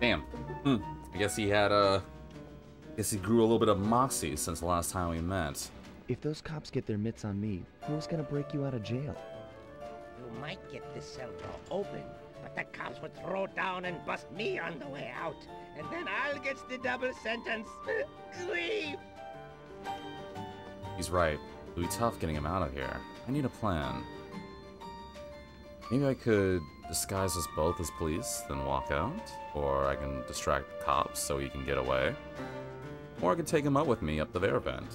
Damn. Hmm. I guess he had, uh... I guess he grew a little bit of moxie since the last time we met. If those cops get their mitts on me, who's gonna break you out of jail? You might get this cell door open, but the cops would throw down and bust me on the way out. And then I'll get the double sentence. Leave! He's right. It'll be tough getting him out of here. I need a plan. Maybe I could disguise us both as police, then walk out. Or I can distract the cops so he can get away. Or I could take him up with me up the their vent.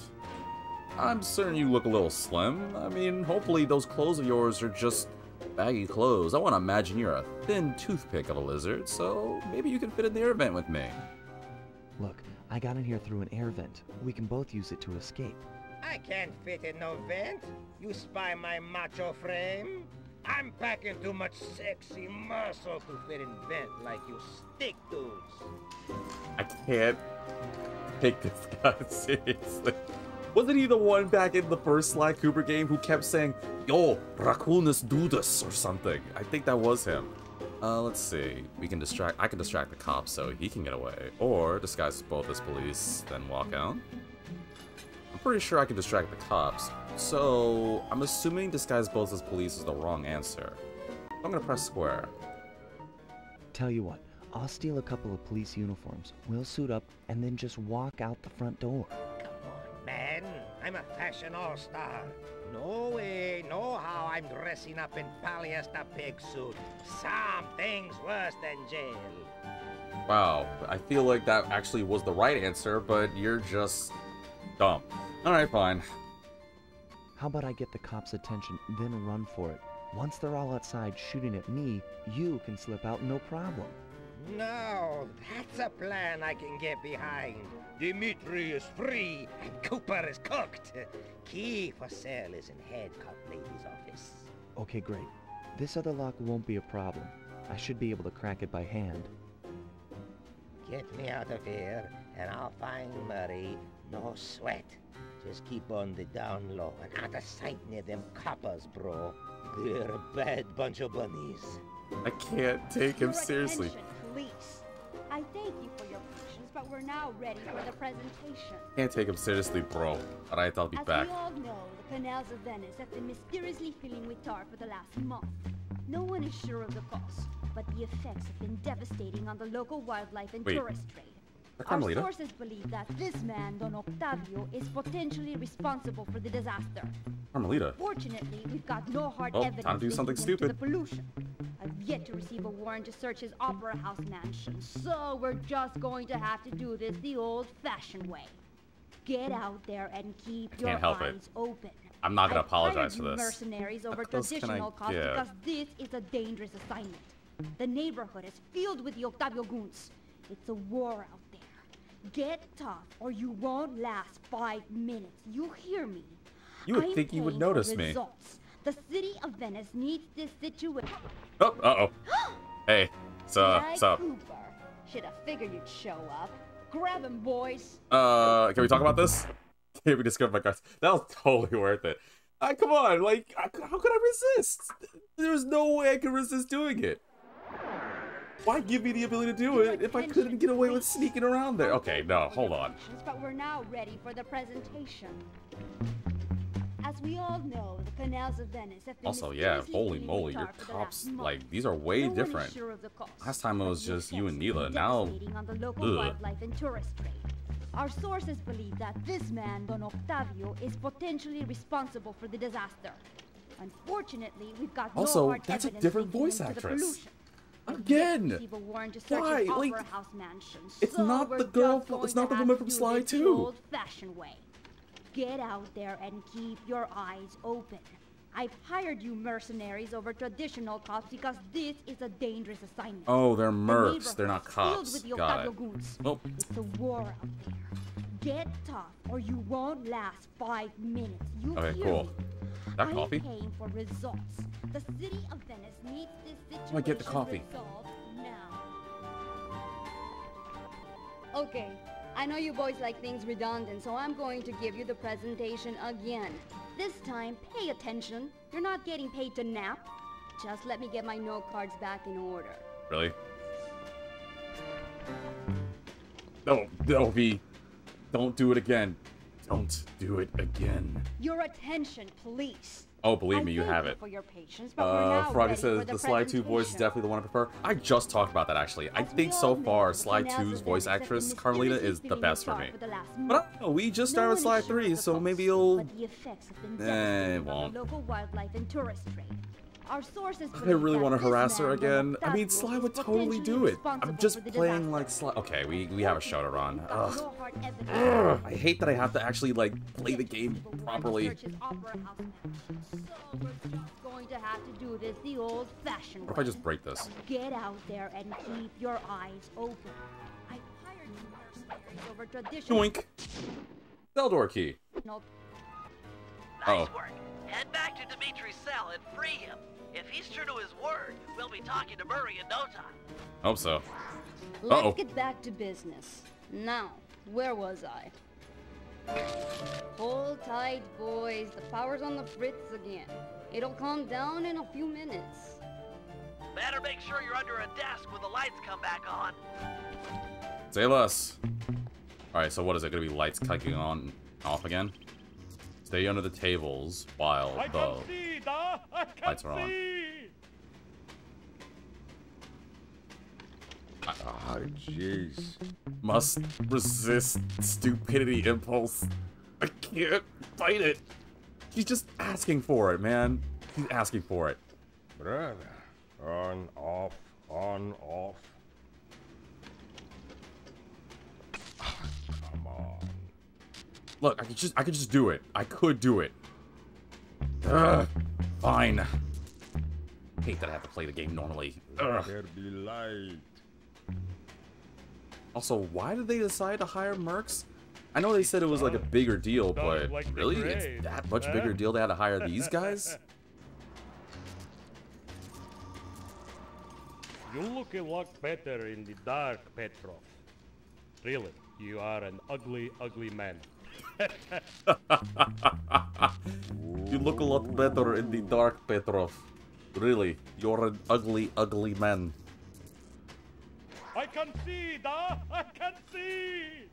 I'm certain you look a little slim. I mean, hopefully those clothes of yours are just baggy clothes. I want to imagine you're a thin toothpick of a lizard, so maybe you can fit in the air vent with me. Look, I got in here through an air vent. We can both use it to escape. I can't fit in no vent. You spy my macho frame. I'm packing too much sexy muscle to fit in vent like you stick dudes. I can't take this guy seriously. Wasn't he the one back in the first Sly Cooper game who kept saying, Yo, Raccoonus this or something? I think that was him. Uh, let's see. We can distract. I can distract the cops so he can get away, or disguise both as police, then walk out. I'm pretty sure I can distract the cops, so I'm assuming disguise both as police is the wrong answer. I'm gonna press square. Tell you what, I'll steal a couple of police uniforms. We'll suit up and then just walk out the front door. Come on, man. I'm a fashion all-star. No way, no how I'm dressing up in polyester pig suit. Something's worse than jail. Wow, I feel like that actually was the right answer, but you're just dumb. Alright, fine. How about I get the cops' attention, then run for it? Once they're all outside shooting at me, you can slip out no problem. No, that's a plan I can get behind. Dimitri is free and Cooper is cooked. Key for sale is in head cop lady's office. Okay, great. This other lock won't be a problem. I should be able to crack it by hand. Get me out of here, and I'll find Murray. No sweat. Just keep on the down low and out of sight near them coppers, bro. They're a bad bunch of bunnies. I can't take him seriously. attention, police. I thank you for your patience, but we're now ready for the presentation. Can't take him seriously, bro. Alright, I'll be As back. we all know, the canals of Venice have been mysteriously filling with tar for the last month. No one is sure of the cause, but the effects have been devastating on the local wildlife and Wait. tourist trade. That Our Carmelita? sources believe that this man, Don Octavio, is potentially responsible for the disaster. Carmelita. Fortunately, we've got no hard Oh, evidence time to do something linking him to stupid. the pollution. I've yet to receive a warrant to search his opera house mansion, so we're just going to have to do this the old-fashioned way. Get out there and keep I your can't help it. eyes open. I'm not gonna I've apologize for this. mercenaries over What else can I traditional cops give? because this is a dangerous assignment. The neighborhood is filled with the Octavio goons. It's a war out there. Get tough, or you won't last five minutes. You hear me? You would I'm think you would notice me. The city of Venice needs this situation. Oh, uh-oh. Hey, so, uh, what's up? Cooper. Should have figured you'd show up. Grab him, boys. Uh, can we talk about this? Can we discover my cards? That was totally worth it. Uh, come on, like, I, how could I resist? There's no way I could resist doing it. Why give me the ability to do it if I couldn't get away with sneaking around there? Okay, no, hold on. But we're now ready for the presentation. As we all know, the canals of Venice have been Also, yeah, holy moly, your cops, like, these are way No different. sure cause, Last time it was just you and Neyla, now- on the local ugh. wildlife and tourist trade. Our sources believe that this man, Don Octavio, is potentially responsible for the disaster. Unfortunately, we've got no Also, hard that's a different voice actress. Pollution. I've yet Again! to receive a warrant to search Why? Like, house mansion, it's so not the girl from- it's not the woman from Sly this 2. old-fashioned way. Get out there and keep your eyes open. I've hired you mercenaries over traditional cops because this is a dangerous assignment. Oh, they're The mercs. They're not cops. the Got it. Well, It's a war out there. Get tough, or you won't last five minutes. You Okay, hear cool. me? that I'm coffee? paying for results. The city of Venice needs this situation do I get the coffee? resolved now. Okay, I know you boys like things redundant, so I'm going to give you the presentation again. This time, pay attention. You're not getting paid to nap. Just let me get my note cards back in order. Really? No, no, V. Don't do it again. Don't do it again. Your attention, please. Oh, believe me, you have it. For your patience, but Uh, Froggy says the, the Sly 2 voice is definitely the one I prefer. I just talked about that actually. I think so far, Sly 2's voice actress, Carmelita, is the best for me. But I don't know, we just started Sly 3, so maybe you'll... But the effects have been Eh, on won't. The local wildlife and tourist trade. Our sources I really want to harass her again. I mean, Sly would totally do it. I'm just playing like Sly. Okay, we, we have a show to run. We've got Ugh. no hard evidence Ugh, I hate that I have to actually like play the game properly. Search his opera house mansion. So we're just going to have to do this the old-fashioned What if. I just break this? Get out there and keep your eyes open. I've hired you mercenaries over traditional. Yoink. Cell door key. No, oh. Nice Oh. work. Head back to Dimitri's cell and free him. If he's true to his word, we'll be talking to Murray in no time. Hope so. Let's Uh-oh. get back to business. Now, where was I? Hold tight, boys. The power's on the fritz again. It'll calm down in a few minutes. Better make sure you're under a desk when the lights come back on. Say less. Alright, so what is it? Gonna be lights clicking on off again? Stay under the tables while the see, da. I can lights are on. see. Oh, jeez. must resist stupidity impulse. I can't fight it. He's just asking for it, man. He's asking for it. Brother. On, off, on, off. Look, I could just I could just do it. I could do it. Ugh, fine. Hate that I have to play the game normally. Ugh. There be light. Also, why did they decide to hire mercs? I know they said it was like a bigger deal, but like the really, it's grave, that much huh? bigger deal they had to hire these guys? You look a lot better in the dark, Petrov. Really, you are an ugly, ugly man. You look a lot better in the dark, Petrov. Really, you're an ugly, ugly man. I can see, da. I can see.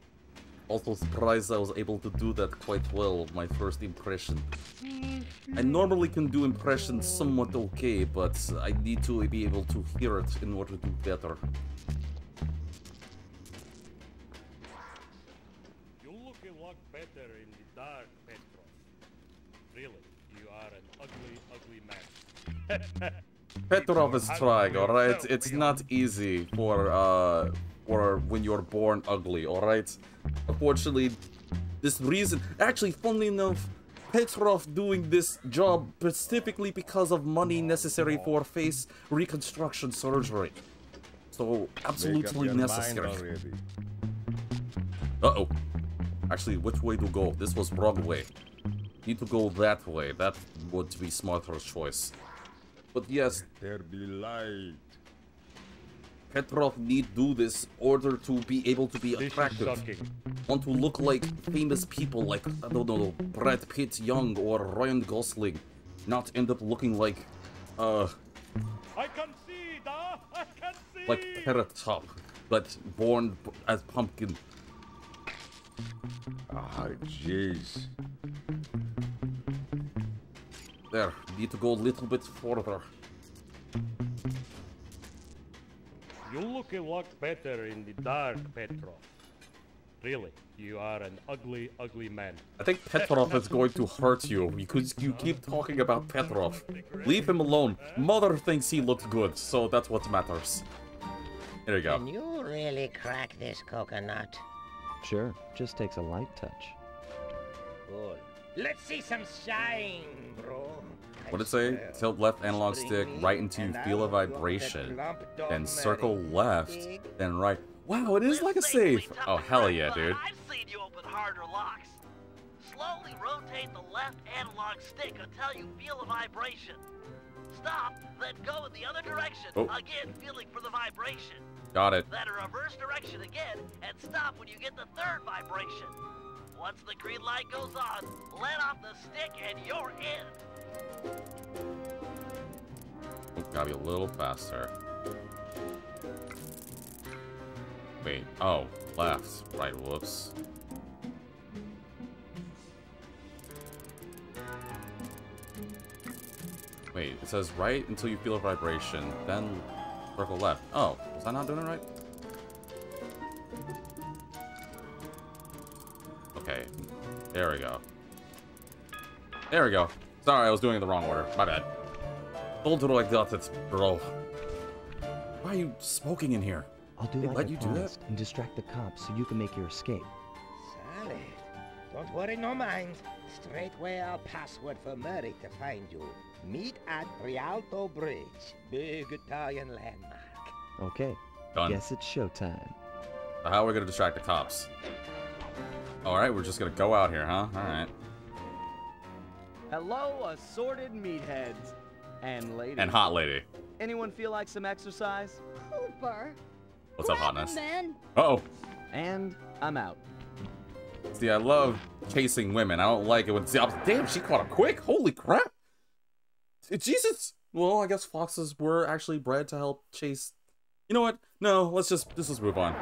Also surprised I was able to do that quite well, my first impression. Mm-hmm. I normally can do impressions somewhat okay, but I need to be able to hear it in order to do better. Petrov is trying, alright? It's not easy for, uh, for when you're born ugly, alright? Unfortunately, this reason... Actually, funnily enough, Petrov doing this job specifically because of money necessary for face reconstruction surgery. So, absolutely necessary. Uh-oh. Actually, which way to go? This was wrong way. Need to go that way. That would be smarter choice. But yes, There be light. Petrov need do this order to be able to be attractive. Want to look like famous people like, I don't know, Brad Pitt Young or Ryan Gosling. Not end up looking like, uh, I can see, da. I can see. like Carrot Top, but born as pumpkin. Ah, jeez. There, need to go a little bit further. You look a lot better in the dark, Petrov. Really, you are an ugly, ugly man. I think Petrov is going to hurt you because you keep talking about Petrov. Leave him alone. Mother thinks he looks good, so that's what matters. There you go. Can you really crack this coconut? Sure, just takes a light touch. Cool. Let's see some shine, bro. What did it say? Tilt left analog stick right until you feel a I'll want vibration. lump Then circle left, then right. Wow, it is like a safe. Oh, hell yeah, dude. I've seen you open harder locks. Slowly rotate the left analog stick until you feel a vibration. Stop, then go in the other direction, Oh. again feeling for the vibration. Got it. Then a reverse direction again, and stop when you get the third vibration. Once the green light goes on, let off the stick and you're in. Gotta be a little faster. Wait, oh, left. Right, whoops. Wait, it says right until you feel a vibration, then circle left. Oh, was I not doing it right? There we go. There we go. Sorry, I was doing it the wrong order. My bad. Told you I got it, bro. Why are you smoking in here? I'll do They like let you do that? promised and distract the cops so you can make your escape. Solid. Don't worry, no mind. Straightway our password for Murray to find you. Meet at Rialto Bridge. Big Italian landmark. Okay, Done. guess it's showtime. So how are we gonna distract the cops? Alright, we're just gonna go out here, huh? Alright. Hello, assorted meatheads. And lady. And hot lady. Anyone feel like some exercise? Cooper. What's up, grab hotness? man. Uh oh. And I'm out. See, I love chasing women. I don't like it when it's the opposite. Damn, she caught up quick. Holy crap. Jesus. Well, I guess foxes were actually bred to help chase. You know what? No, let's just let's just move on.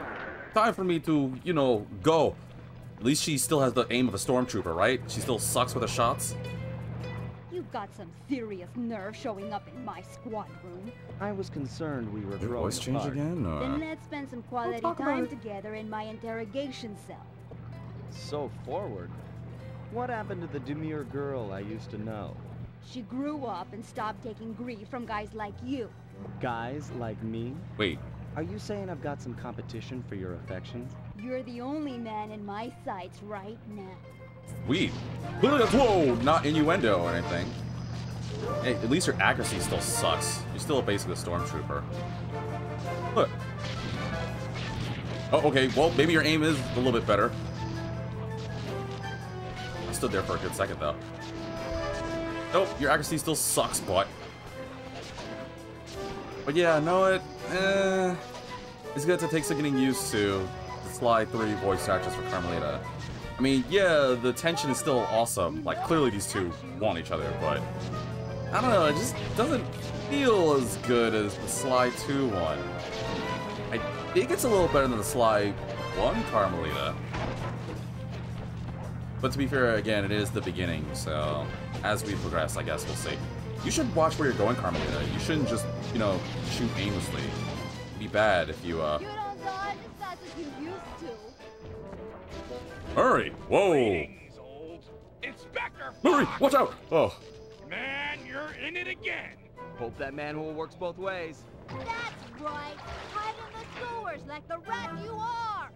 Time for me to, you know, go. At least she still has the aim of a stormtrooper, right? She still sucks with her shots. You've got some serious nerve showing up in my squad room. I was concerned we were Your growing voice change apart. again? Or... Then let's spend some quality talk about time together in my interrogation cell. So forward. What happened to the demure girl I used to know? She grew up and stopped taking grief from guys like you. Guys like me? Wait, Are you saying I've got some competition for your affections? You're the only man in my sights right now. we. Whoa, not innuendo or anything. Hey, at least your accuracy still sucks. You're still basically a stormtrooper. Look. Oh, okay. Well, maybe your aim is a little bit better. I stood there for a good second, though. Nope, your accuracy still sucks, but. But yeah, know it. Eh, it's good to take some getting used to. Sly 3 voice actress for Carmelita. I mean, yeah, the tension is still awesome. Like, clearly these two want each other, but I don't know, it just doesn't feel as good as the Sly 2 one. I think it's a little better than the Sly 1 Carmelita. But to be fair, again, it is the beginning, so as we progress, I guess we'll see. You should watch where you're going, Carmelita. You shouldn't just, you know, shoot aimlessly. It'd be bad if you, uh... Hurry! Whoa! Greetings, old Inspector Hurry! Fox! Watch out! Oh. Man, you're in it again. Hope that manhole works both ways. That's right. Hide in the sewers like the rat you are.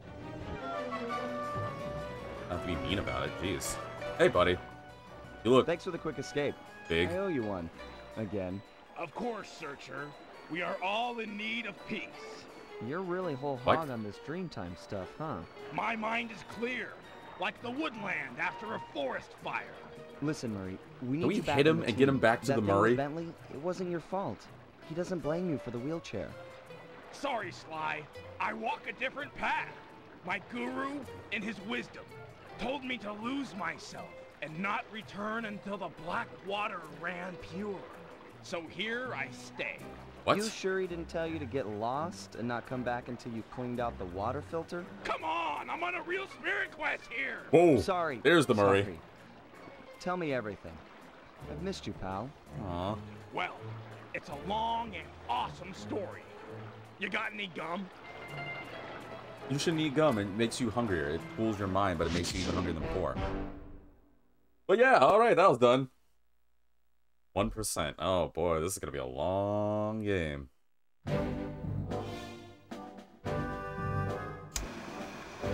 Not to be mean about it, jeez. Hey, buddy. You look Thanks for the quick escape. big. I owe you one. Again. Of course, Searcher. We are all in need of peace. You're really whole What? hog on this Dreamtime stuff, huh? My mind is clear, like the woodland after a forest fire. Listen, Murray, we need Can we you back hit him the and get him back to That the Murray? Bentley, it wasn't your fault. He doesn't blame you for the wheelchair. Sorry, Sly. I walk a different path. My guru, in his wisdom, told me to lose myself and not return until the black water ran pure. So here I stay. What? You sure he didn't tell you to get lost and not come back until you cleaned out the water filter? Come on, I'm on a real spirit quest here. Whoa! Sorry. There's the Murray. Sorry. Tell me everything. I've missed you, pal. Aw. Well, it's a long and awesome story. You got any gum? You shouldn't eat gum. It makes you hungrier. It cools your mind, but it makes you even hungrier than before. But yeah, alright, that was done. 1%. Oh boy, this is gonna be a long game.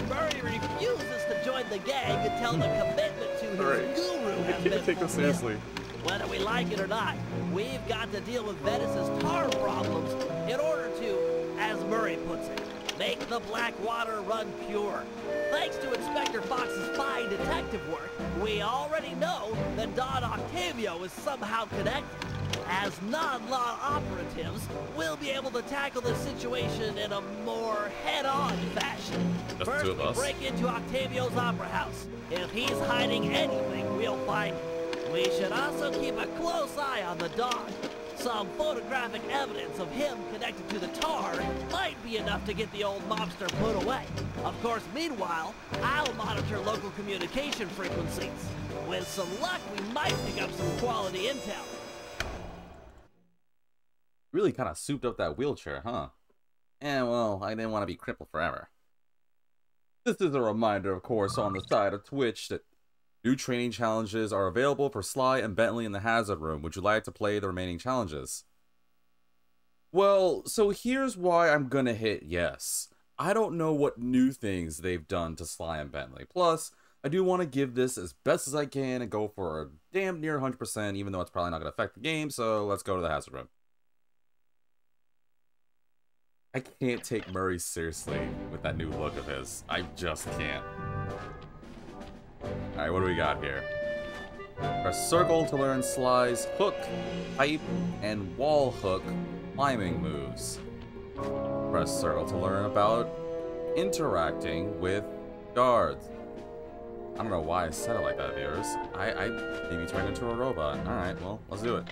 Murray refuses to join the gang until the commitment to his Alright. guru I has can't been take this seriously. Whether we like it or not, we've got to deal with Venice's tar problems in order to, as Murray puts it, make the black water run pure. Thanks to Inspector Fox's fine detective work, we already know that Don Octavio is somehow connected. As non-law operatives, we'll be able to tackle the situation in a more head-on fashion. The First, two of we break into Octavio's opera house. If he's hiding anything, we'll find it. We should also keep a close eye on the dog. Some photographic evidence of him connected to the tar might be enough to get the old mobster put away. Of course, meanwhile, I'll monitor local communication frequencies. With some luck, we might pick up some quality intel. Really kind of souped up that wheelchair, huh? And well, I didn't want to be crippled forever. This is a reminder, of course, on the side of Twitch that new training challenges are available for Sly and Bentley in the Hazard Room. Would you like to play the remaining challenges? Well, so here's why I'm gonna hit yes. I don't know what new things they've done to Sly and Bentley. Plus, I do want to give this as best as I can and go for a damn near 100%, even though it's probably not going to affect the game, so let's go to the Hazard Room. I can't take Murray seriously with that new look of his. I just can't. Alright, what do we got here? Press circle to learn Sly's hook, pipe, and wall hook climbing moves. Press circle to learn about interacting with guards. I don't know why I said it like that, viewers. I, I maybe turned into a robot. Alright, well, let's do it.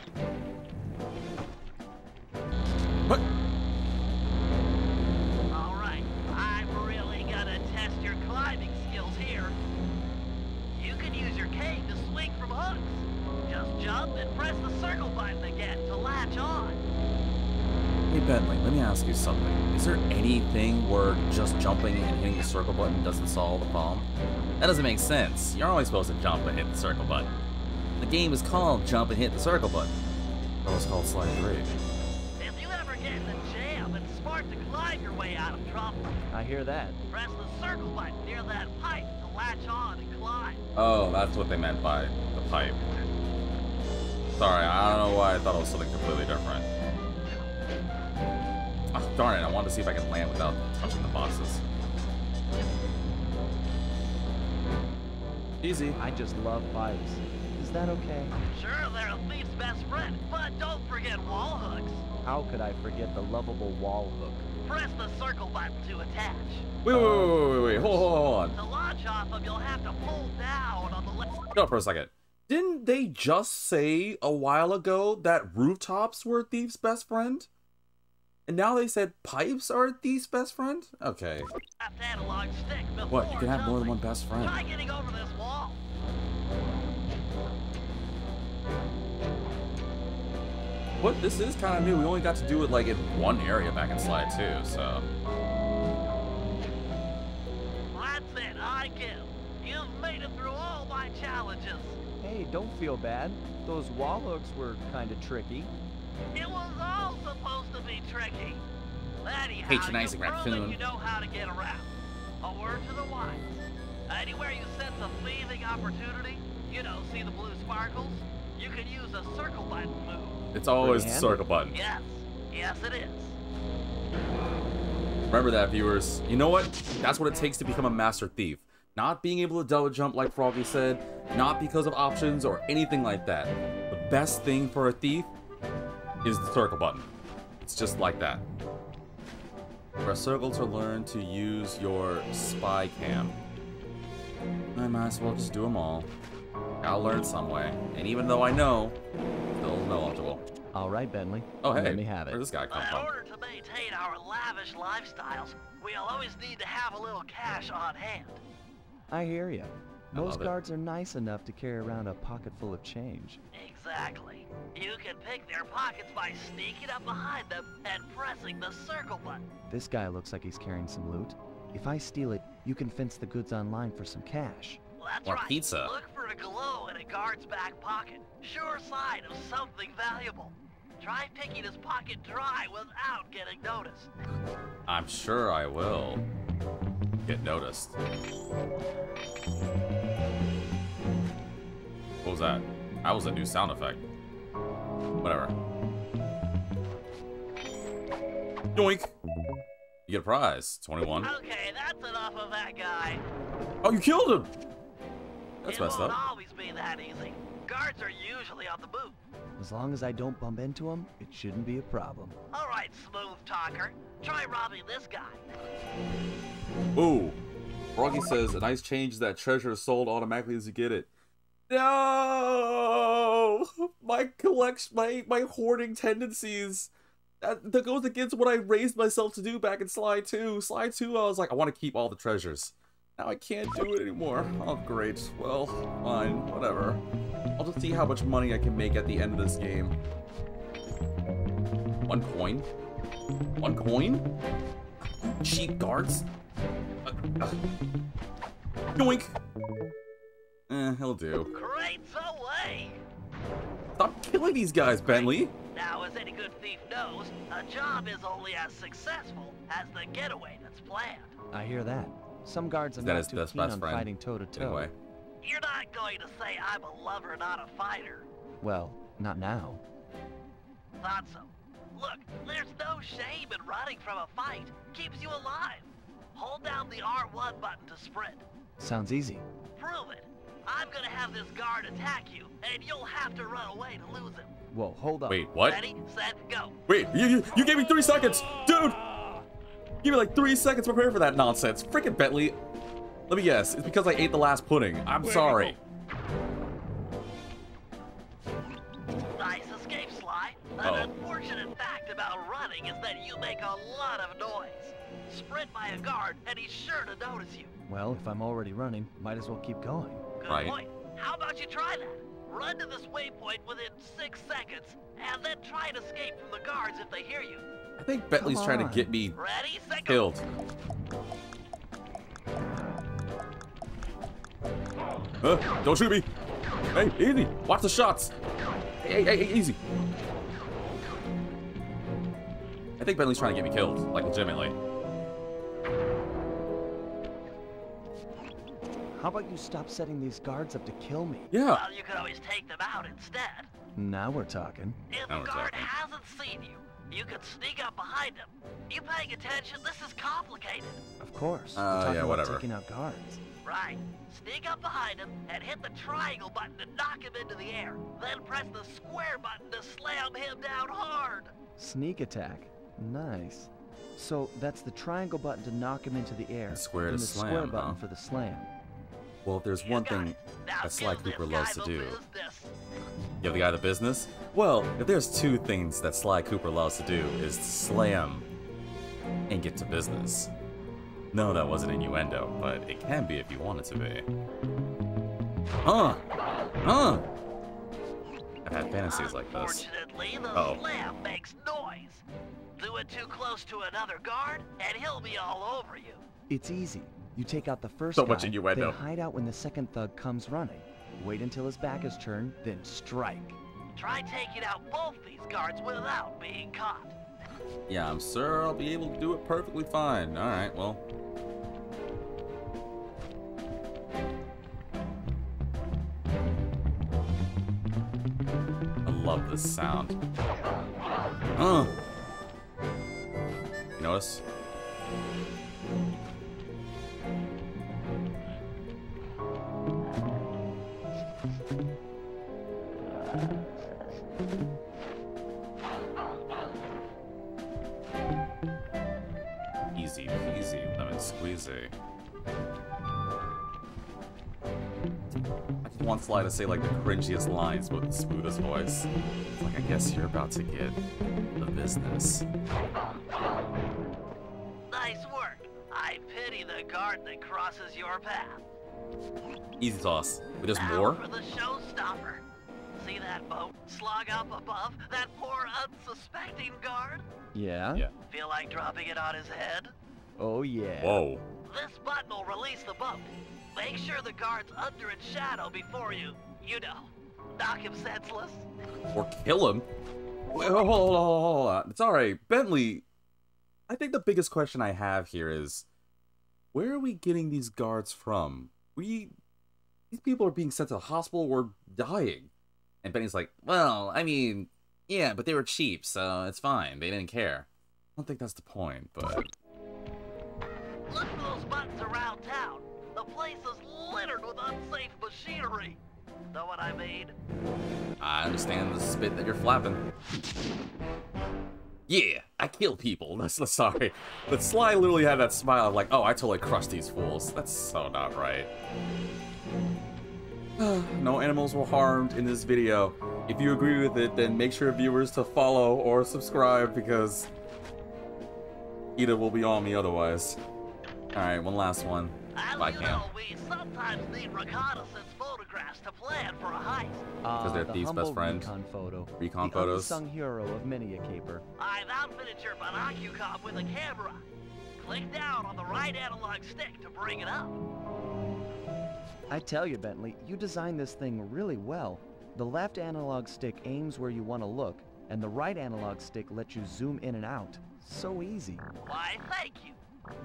Bentley, let me ask you something. Is there anything where just jumping and hitting the circle button doesn't solve the problem? That doesn't make sense. You're always supposed to jump and hit the circle button. The game is called Jump and Hit the Circle Button. That was called Sly 3. If you ever get in a jam, it's smart to climb your way out of trouble. I hear that. Press the circle button near that pipe to latch on and climb. Oh, that's what they meant by the pipe. Sorry, I don't know why I thought it was something completely different. Oh, darn it, I wanted to see if I could land without touching the boxes. Easy. I just love pipes. Is that okay? Sure, they're a thief's best friend, but don't forget wall hooks. How could I forget the lovable wall hook? Press the circle button to attach. Wait, wait, wait, wait, wait, wait, hold, hold, hold on. To launch off them, you'll have to pull down on the left. Go for a second. Didn't they just say a while ago that rooftops were a thief's best friend? And now they said pipes are a thief's best friend? Okay. Stick What? You can have more than one best friend. Try getting over this wall. But this is kind of new. We only got to do it like in one area back in Sly 2, so. That's it, I give. You've made it through all my challenges. Hey, don't feel bad. Those wall hooks were kind of tricky. It was all supposed to be tricky. Anyhow, Patronizing you've proven raccoon. you know how to get around. A word to the wise. Anywhere you sense a thieving opportunity, you know, see the blue sparkles? You can use a circle button move. It's always the circle button. Yes, yes it is. Remember that, viewers. You know what? That's what it takes to become a master thief. Not being able to double jump like Froggy said, not because of options or anything like that. The best thing for a thief is the circle button. It's just like that. Press circle to learn to use your spy cam. I might as well just do them all. I'll learn some way. And even though I know, still knowledgeable. All right, Bentley. Oh, hey. Let me have Where'd it. this guy come In from? order to maintain our lavish lifestyles, we'll always need to have a little cash on hand. I hear you. I Most love it. guards are nice enough to carry around a pocket full of change. Exactly. You can pick their pockets by sneaking up behind them and pressing the circle button. This guy looks like he's carrying some loot. If I steal it, you can fence the goods online for some cash. Well, that's Or right. pizza. Look for a glow in a guard's back pocket. Sure sign of something valuable. Try picking his pocket dry without getting noticed. I'm sure I will get noticed. What was that? That was a new sound effect. Whatever. Yoink! You get a prize. 21. Okay, that's enough of that guy. Oh, you killed him! That's it messed won't up. always be that easy. Guards are usually on the move. As long as I don't bump into him, it shouldn't be a problem. All right, smooth talker. Try robbing this guy. Ooh. Froggy says, a nice change that treasure is sold automatically as you get it. No! My collection, my, my hoarding tendencies. That, that goes against what I raised myself to do back in Sly 2. Sly 2, I was like, I want to keep all the treasures. Now I can't do it anymore. Oh, great. Well, fine. Whatever. I'll just see how much money I can make at the end of this game. One coin? One coin? Cheap guards? Uh, uh. Yoink! Eh, he'll do. Great away! Stop killing these guys, Bentley! Now, as any good thief knows, a job is only as successful as the getaway that's planned. I hear that. Some guards are Is that not his too best keen best on friend? fighting toe to toe. Anyway. You're not going to say I'm a lover, not a fighter. Well, not now. Thought so. Look, there's no shame in running from a fight. Keeps you alive. Hold down the R1 button to sprint. Sounds easy. Prove it. I'm gonna have this guard attack you, and you'll have to run away to lose him. Whoa, hold up. Wait, what? Ready, set, go. Wait, you, you, you gave me three seconds! Dude! Give me like three seconds to prepare for that nonsense. Freaking Bentley. Let me guess. It's because I ate the last pudding. I'm sorry. Nice escape, Sly. An Uh-oh. unfortunate fact about running is that you make a lot of noise. Sprint by a guard, and he's sure to notice you. Well, if I'm already running, might as well keep going. Good Right. point. How about you try that? Run to this waypoint within six seconds, and then try and escape from the guards if they hear you. I think Bentley's Come trying to get me Ready, killed. Uh, don't shoot me. Hey, easy. Watch the shots. Hey, hey, hey, easy. I think Bentley's trying to get me killed, like legitimately. How about you stop setting these guards up to kill me? Yeah. Well, you could always take them out instead. Now we're talking. If Now the we're guard talking. hasn't seen you, you could sneak up behind him. You paying attention? This is complicated. Of course. Uh, we're talking yeah, about whatever. taking out guards. Right. Sneak up behind him and hit the triangle button to knock him into the air. Then press the square button to slam him down hard. Sneak attack. Nice. So that's the triangle button to knock him into the air. And square and to the slam, square button huh? for the slam. Well, if there's one thing it. Now that Sly Cooper loves to do. business. Give the guy the business? Well, if there's two things that Sly Cooper loves to do is to slam and get to business. No, that wasn't innuendo, but it can be if you want it to be. Huh? Huh? I've had fantasies like this. The Uh-oh. slam makes noise. Do it too close to another guard, and he'll be all over you. It's easy. You take out the first So guy, much innuendo. then hide out when the second thug comes running. Wait until his back is turned, then strike. Try taking out both these guards without being caught. Yeah, I'm sure I'll be able to do it perfectly fine. Alright, well. I love this sound. Uh. You notice? Squeezy. I just want Sly to say like the cringiest lines but the smoothest voice. It's like, I guess you're about to get the business. Nice work. I pity the guard that crosses your path. Easy toss. But there's now more? for the showstopper. See that boat slug up above? That poor unsuspecting guard? Yeah? Yeah. Feel like dropping it on his head? Oh yeah. Whoa. This button will release the boat. Make sure the guard's under its shadow before you, you know, knock him senseless. Or kill him? Wait, hold on, hold on, hold on. It's alright. Bentley, I think the biggest question I have here is where are we getting these guards from? We. These people are being sent to the hospital or dying. And Benny's like, well, I mean, yeah, but they were cheap, so it's fine. They didn't care. I don't think that's the point, but. Look for those buttons around town. The place is littered with unsafe machinery. Know what I mean? I understand the spit that you're flapping. Yeah, I kill people. That's that's sorry. But Sly literally had that smile of like, oh, I totally crushed these fools. That's so not right. no animals were harmed in this video. If you agree with it, then make sure viewers to follow or subscribe because Ida will be on me otherwise. Alright, one last one. As If I can. know, we sometimes need reconnaissance photographs to plan for a heist. Ah, they're the Thief's humble best friend. recon photo. Recon the photos. unsung hero of many a caper. I've outfitted your binocucom with a camera. Click down on the right analog stick to bring it up. I tell you, Bentley, you designed this thing really well. The left analog stick aims where you want to look, and the right analog stick lets you zoom in and out. So easy. Why, thank you.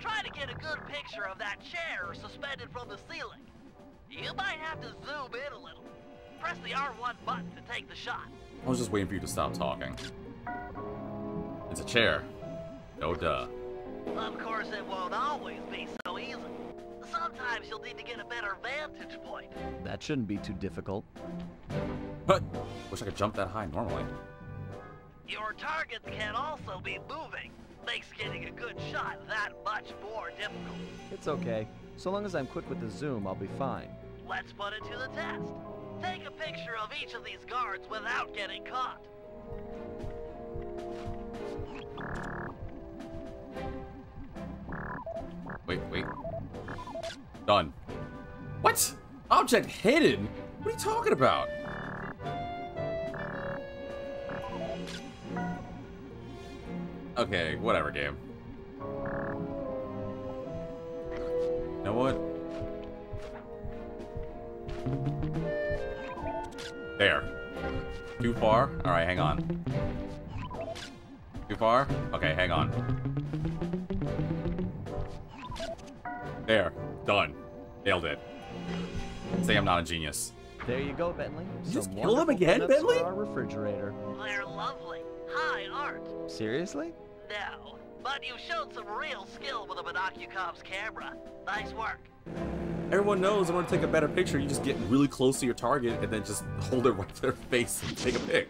Try to get a good picture of that chair suspended from the ceiling. You might have to zoom in a little. Press the R1 button to take the shot. I was just waiting for you to stop talking. It's a chair. Oh, duh. Of course, it won't always be so easy. Sometimes you'll need to get a better vantage point. That shouldn't be too difficult. But wish I could jump that high normally. Your targets can also be moving. Makes getting a good shot that much more difficult. It's okay. So long as I'm quick with the zoom, I'll be fine. Let's put it to the test. Take a picture of each of these guards without getting caught. Wait, wait. Done. What? Object hidden? What are you talking about? Okay, whatever, game. You know what? There. Too far? Alright, hang on. Too far? Okay, hang on. There. Done. Nailed it. Say I'm not a genius. There you go, Bentley. You just Some killed him wonderful again, peanuts for Bentley? Our refrigerator. They're lovely. High art. Seriously? But you've shown some real skill with a Monocucom's camera. Nice work. Everyone knows in order to take a better picture, you just get really close to your target and then just hold it right to their face and take a pic.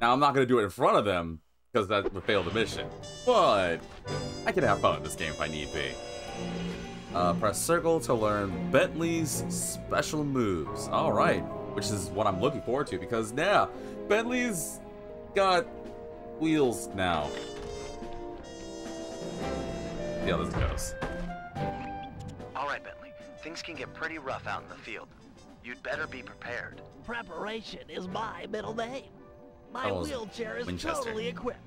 Now, I'm not going to do it in front of them because that would fail the mission, but I can have fun in this game if I need be. Uh, press circle to learn Bentley's special moves. All right, which is what I'm looking forward to because now Bentley's got wheels now. See how this goes. All right, Bentley. Things can get pretty rough out in the field. You'd better be prepared. Preparation is my middle name. My Oh, wheelchair is Winchester. totally equipped.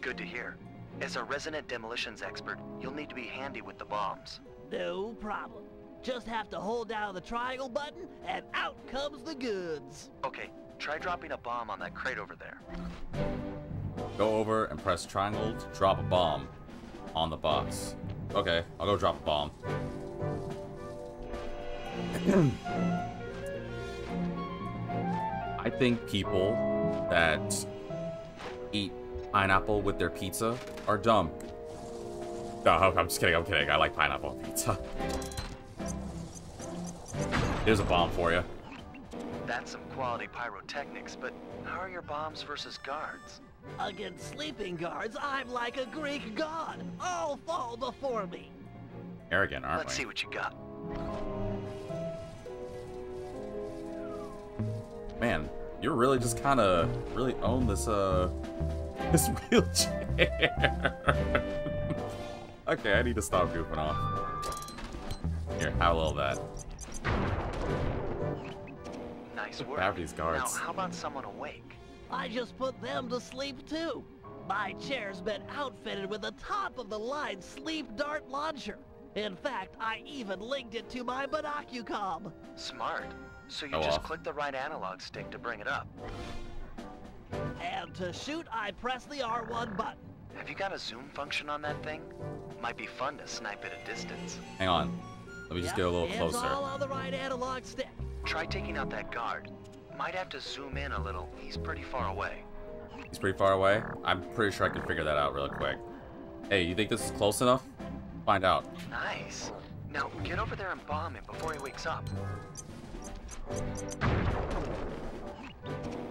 Good to hear. As a resident demolitions expert, you'll need to be handy with the bombs. No problem. Just have to hold down the triangle button, and out comes the goods. Okay, try dropping a bomb on that crate over there. Go over and press triangle to drop a bomb on the box. Okay, I'll go drop a bomb. I think people that eat pineapple with their pizza are dumb. No, I'm just kidding, I'm kidding. I like pineapple pizza. Here's a bomb for you. That's some quality pyrotechnics, but how are your bombs versus guards? Against sleeping guards, I'm like a Greek god. All fall before me. Arrogant, aren't Let's we? see what you got. Man, you're really just kind of really own this uh this wheelchair. okay, I need to stop goofing off. Here, have a little of that. Nice work. at these guards. Now, how about someone awake? I just put them to sleep too. My chair's been outfitted with a top-of-the-line sleep dart launcher. In fact, I even linked it to my Monocucom. Smart. So you Go just off. click the right analog stick to bring it up. And to shoot, I press the R1 button. Have you got a zoom function on that thing? Might be fun to snipe at a distance. Hang on. Let me just Yep, get a little It's closer. all on the right analog stick. Try taking out that guard. Might have to zoom in a little. He's pretty far away. He's pretty far away. I'm pretty sure I can figure that out really quick. Hey, you think this is close enough? Find out. Nice. Now, get over there and bomb him before he wakes up.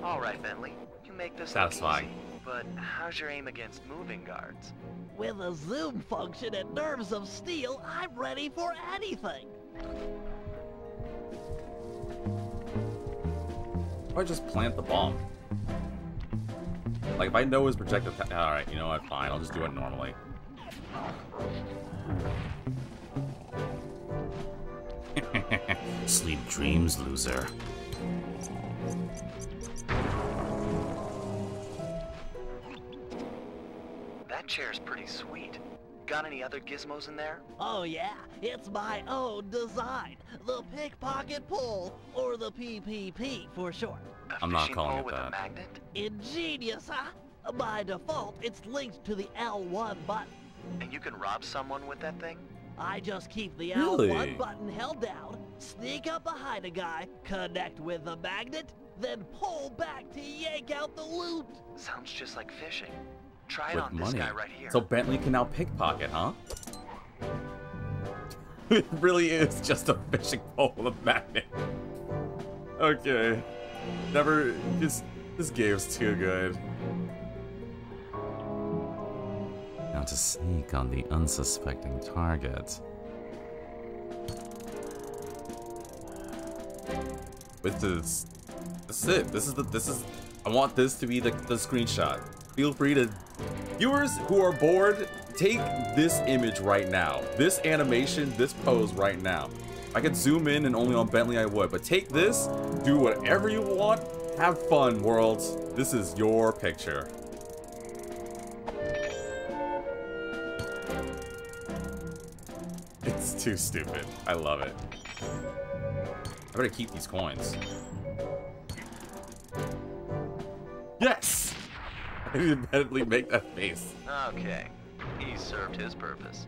All right, Bentley. You make this look Satisfying. easy. But how's your aim against moving guards? With a zoom function and nerves of steel, I'm ready for anything. If I just plant the bomb. Like if I know his projectile. All right, you know what? Fine. I'll just do it normally. Sleep dreams, loser. That chair's pretty sweet. Got any other gizmos in there? Oh yeah, it's my own design. The pickpocket pull, or the PPP for short. A I'm not calling pole it with that. a magnet? Ingenious, huh? By default, it's linked to the L1 button. And you can rob someone with that thing? I just keep the Really? L1 button held down, sneak up behind a guy, connect with the magnet, then pull back to yank out the loot. Sounds just like fishing. Try with money. Right so Bentley can now pickpocket, huh? it really is just a fishing pole of magnet. Okay. Never this this game's too good. Now to sneak on the unsuspecting target. With this, this is it. This is the this is. I want this to be the the screenshot. Feel free to viewers who are bored, take this image right now. This animation, this pose right now. I could zoom in and only on Bentley I would, but take this, do whatever you want, have fun, worlds. This is your picture. It's too stupid. I love it. I better keep these coins. Yes! I didn't Bentley make that face. Okay, he served his purpose.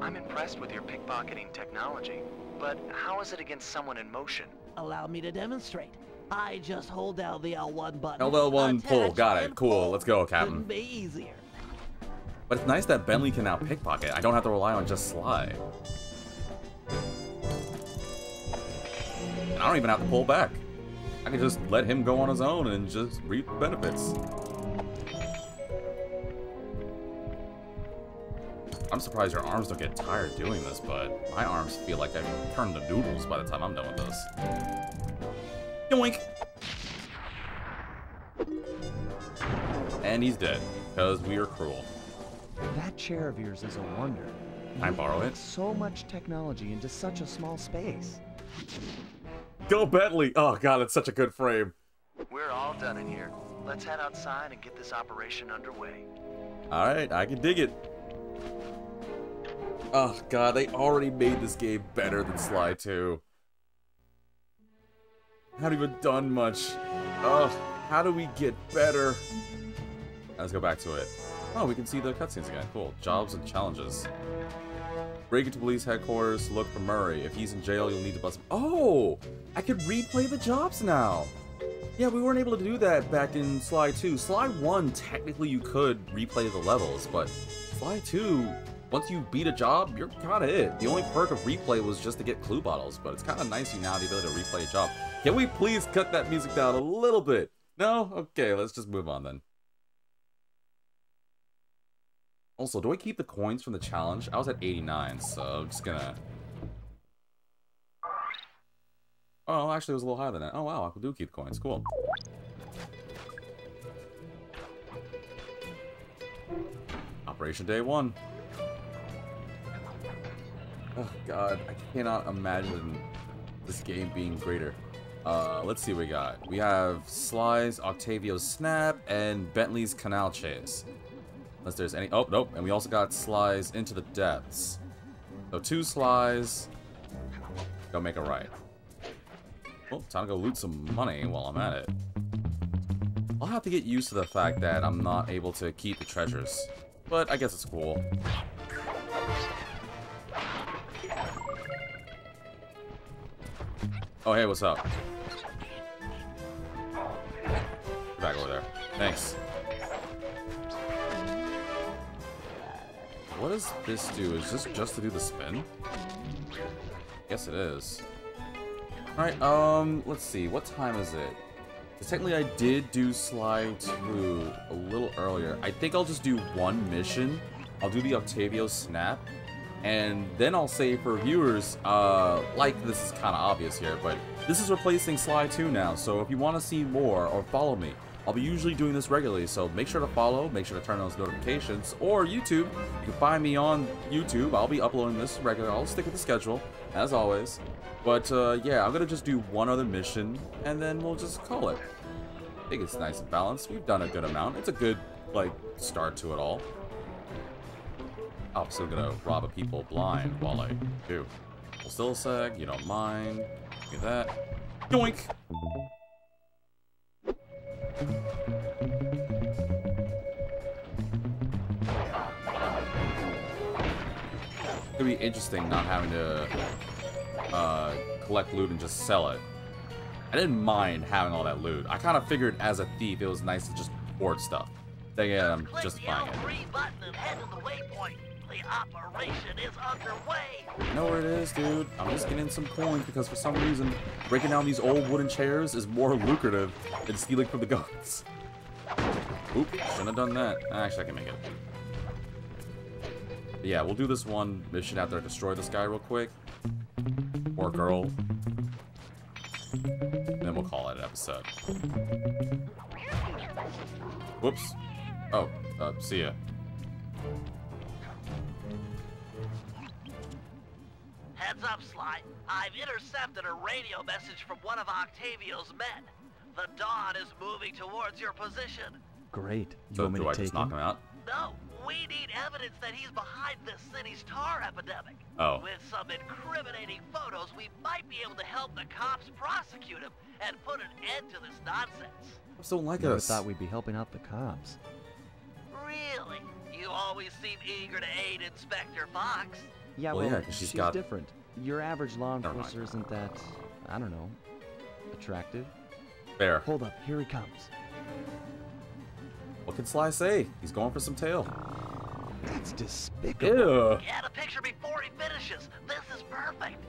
I'm impressed with your pickpocketing technology, but how is it against someone in motion? Allow me to demonstrate. I just hold down the L1 button. LL1 pull, got it. Cool, pull. let's go, Captain. Couldn't be easier. But it's nice that Bentley can now pickpocket. I don't have to rely on just Sly. And I don't even have to pull back. I can just let him go on his own and just reap the benefits. I'm surprised your arms don't get tired doing this, but my arms feel like I've turned to noodles by the time I'm done with this. Yoink! And he's dead, because we are cruel. That chair of yours is a wonder. Can I borrow it? So much technology into such a small space. Go Bentley! Oh god, it's such a good frame. We're all done in here. Let's head outside and get this operation underway. Alright, I can dig it. Oh god, they already made this game better than Sly 2. Haven't even done much. Ugh, how do we get better? Let's go back to it. Oh, we can see the cutscenes again. Cool. Jobs and challenges. Break into police headquarters, look for Murray. If he's in jail, you'll need to bust him. Oh! I could replay the jobs now! Yeah, we weren't able to do that back in Sly 2. Sly 1, technically you could replay the levels, but Sly 2, once you beat a job, you're kinda it. The only perk of replay was just to get clue bottles, but it's kinda nice you now have the ability to replay a job. Can we please cut that music down a little bit? No? Okay, let's just move on then. Also, do I keep the coins from the challenge? I was at 89, so I'm just gonna... Oh, actually it was a little higher than that. Oh wow, I do keep the coins. Cool. Operation Day 1. Oh god, I cannot imagine this game being greater. Uh, let's see what we got. We have Sly's Octavio's Snap and Bentley's Canal Chase. Unless there's any... Oh, nope. And we also got Sly's Into the Depths. So two Slies. Go make a right. Well, time to go loot some money while I'm at it. I'll have to get used to the fact that I'm not able to keep the treasures. But I guess it's cool. Oh, hey, what's up? Back over there. Thanks. What does this do? Is this just to do the spin? Yes, it is. Alright, um, let's see. What time is it? technically I did do Sly 2 a little earlier. I think I'll just do one mission. I'll do the Octavio Snap. And then I'll say for viewers, uh, like this is kind of obvious here, but this is replacing Sly 2 now, so if you want to see more or follow me, I'll be usually doing this regularly, so make sure to follow, make sure to turn on those notifications, or YouTube, you can find me on YouTube, I'll be uploading this regularly, I'll stick with the schedule, as always. But, uh, yeah, I'm gonna just do one other mission, and then we'll just call it. I think it's nice and balanced, we've done a good amount, it's a good, like, start to it all. I'm still gonna rob a people blind while I do. Still a sec, you don't mind. Look at that. Yoink! It'd be interesting not having to uh, collect loot and just sell it. I didn't mind having all that loot. I kind of figured as a thief it was nice to just hoard stuff. Then again, I'm justifying it. L3 button and head to the waypoint. The operation is underway. I know where it is, dude. I'm just getting some coins because for some reason, breaking down these old wooden chairs is more lucrative than stealing from the guards. Oop, shouldn't have done that. Actually, I can make it. But yeah, we'll do this one mission after I destroy this guy real quick. Or girl. And Then we'll call it an episode. Whoops. Oh, uh, see ya. Heads up, Sly. I've intercepted a radio message from one of Octavio's men. The Dawn is moving towards your position. Great. You So want me do to I take just knock him? him out? No, we need evidence that he's behind this city's tar epidemic. Oh. With some incriminating photos, we might be able to help the cops prosecute him and put an end to this nonsense. Cops don't like Never us. thought we'd be helping out the cops. Really? You always seem eager to aid Inspector Fox. Yeah, Well, well, yeah, 'cause she's she's got- different. Your average law Never mind. enforcer isn't that, I don't know, attractive. Fair. Hold up, here he comes. What can Sly say? He's going for some tail. That's despicable. Ew. Get a picture before he finishes. This is perfect.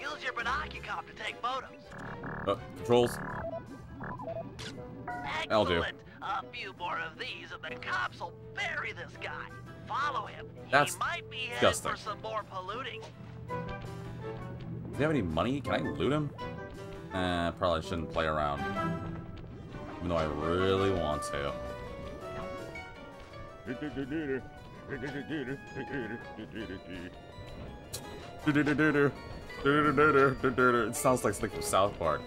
Use your binoculars to take photos. Uh, controls. I'll do. Excellent. A few more of these and the cops will bury this guy. Follow him. That's he might be disgusting. for some more polluting. Does he have any money? Can I loot him? Eh, probably shouldn't play around. Even though I really want to. It sounds like something from South Park.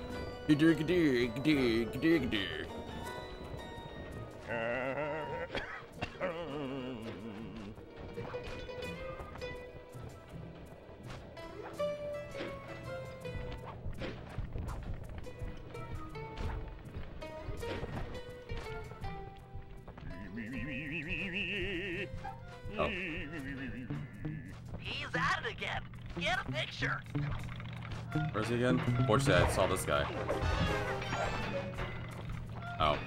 Get a picture. Where's he again? Fortunately, I saw this guy. Oh.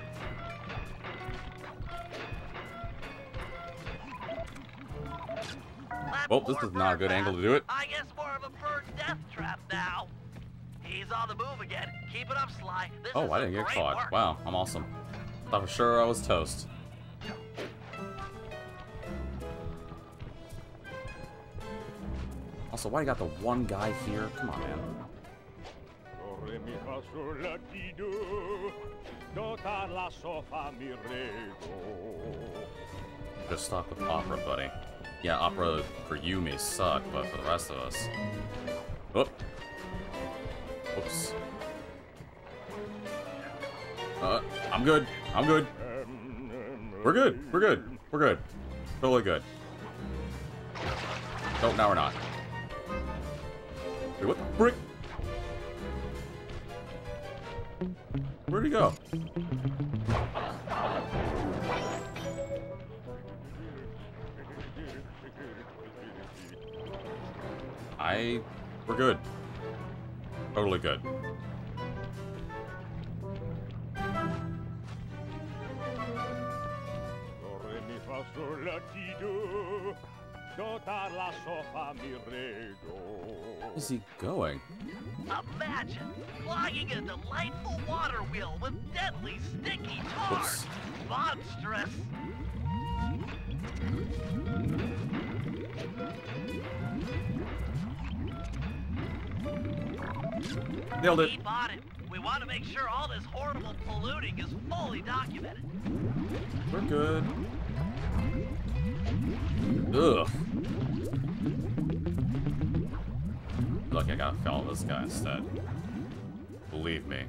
Well, this is not a good angle to do it. I guess more of a bird death trap now. He's on the move again. Keep it up, Sly. This Oh, I didn't get caught. work. Wow, I'm awesome. Thought for sure I was toast. Also, why you got the one guy here? Come on, man. Do, re, mi, fa, sol, la, ti, do. Do, ta, la, so, fa, mi, re, do. Just stuck with opera, buddy. Yeah, opera for you may suck, but for the rest of us. Oh. Oops. Uh, I'm good. I'm good. We're good. We're good. We're good. Totally good. Oh, now we're not. Wait, what the frick? Where'd he go? I... We're good. Totally good. Where's he going? Imagine clogging a delightful water wheel with deadly sticky tar. Oops. Monstrous. Nailed it. Keep on it. We want to make sure all this horrible polluting is fully documented. We're good. Ugh. Look, I gotta follow this guy instead. Believe me.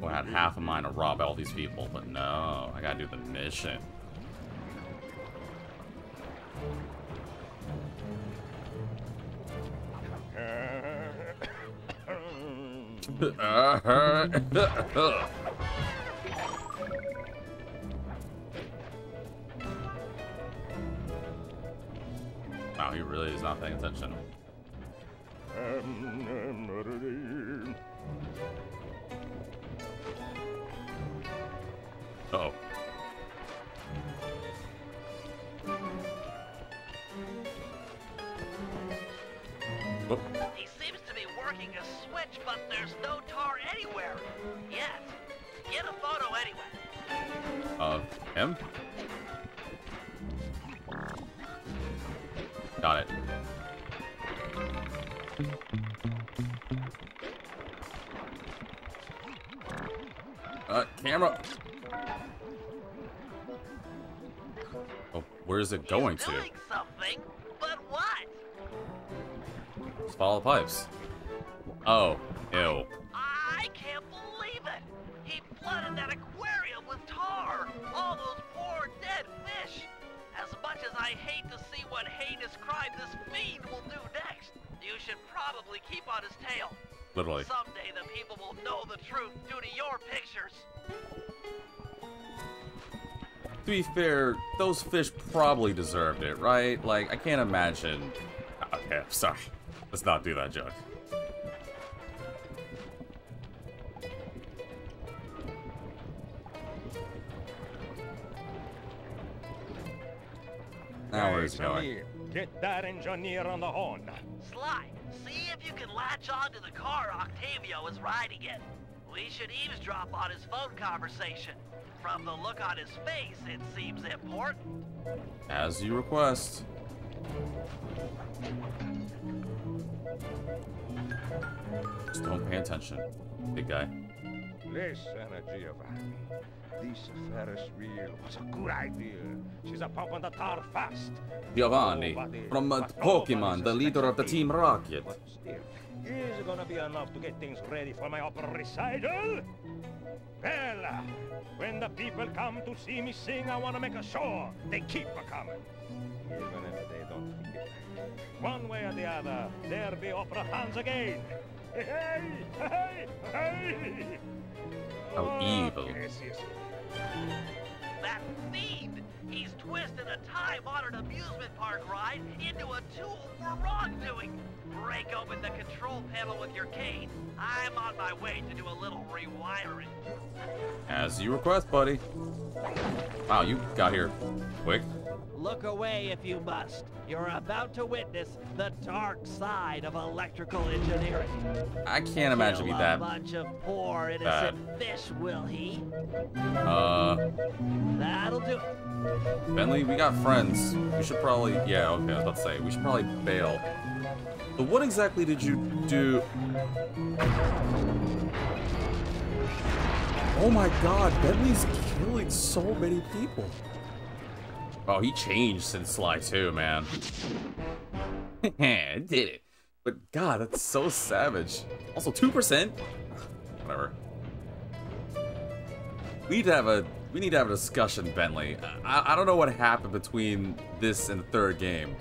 Well, I had half of mine to rob all these people, but no, I gotta do the mission. Wow, he really is not paying attention. Uh oh. Oh, He seems to be working a switch, but there's no tar anywhere. Yet. Get a photo anyway. of him? Camera. Oh, where is it going to? something, but what? Just follow the pipes. Oh, ew. I can't believe it! He flooded that aquarium with tar! All those poor dead fish! As much as I hate to see what heinous crime this fiend will do next, you should probably keep on his tail. Literally. Someday the people will know the truth due to your pictures. To be fair, those fish probably deserved it, right? Like, I can't imagine. Okay, sorry. Let's not do that joke. Now where is he going? Get that engineer on the horn. Sly, see if you can latch onto the car Octavio is riding in. We should eavesdrop on his phone conversation. From the look on his face, it seems important. As you request. Just don't pay attention, big guy. Listen, Giovanni. This Ferris wheel was a good idea. She's a pumping the tar fast. Giovanni, Nobody- from uh, Pokemon, the leader of the suspects Team me. Rocket. But still, is it gonna be enough to get things ready for my opera recital? Well, uh, when the people come to see me sing, I want to make a show they keep a coming. Even if they don't feel like One way or the other, there'll be opera fans again. Hey, hey, hey, hey. How Oh, evil. Yes, yes. That fiend! He's twisted a time-honored amusement park ride into a tool for wrongdoing. Break open the control panel with your cane. I'm on my way to do a little rewiring. As you request, buddy. Wow, you got here quick. Look away if you must. You're about to witness the dark side of electrical engineering. I can't imagine Kill me that. a bunch of poor bad. innocent fish, will he? Uh, That'll do it. Bentley, we got friends. We should probably, yeah, okay, I was about to say, we should probably bail. But what exactly did you do? Oh my god, Bentley's killing so many people. Oh, he changed since Sly 2, man. Did it. But god, that's so savage. Also, 2%? Whatever. We need to have a we need to have a discussion, Bentley. I, I don't know what happened between this and the third game,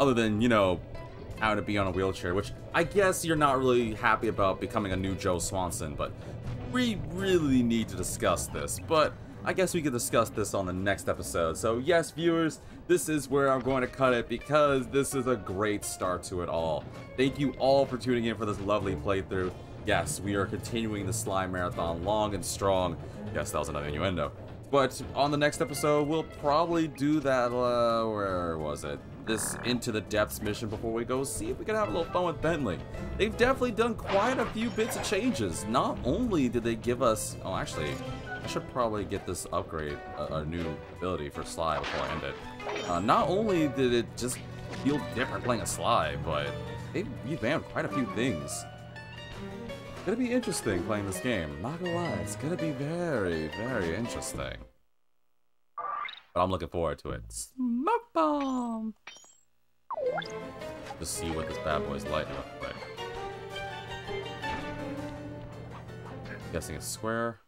other than you know having to be on a wheelchair, which I guess you're not really happy about becoming a new Joe Swanson. But we really need to discuss this. But I guess we could discuss this on the next episode. So yes, viewers, this is where I'm going to cut it because this is a great start to it all. Thank you all for tuning in for this lovely playthrough. Yes, we are continuing the slime marathon long and strong. Yes, that was another innuendo. But on the next episode, we'll probably do that, uh, where was it? This Into the Depths mission before we go see if we can have a little fun with Bentley. They've definitely done quite a few bits of changes. Not only did they give us, oh actually, I should probably get this upgrade, a, a new ability for Sly before I end it. Uh, not only did it just feel different playing a Sly, but they revamped quite a few things. Gonna be interesting playing this game. Not gonna lie, it's gonna be very, very interesting. But I'm looking forward to it. Smoke bomb. Just see what this bad boy's like real quick. Guessing it's square.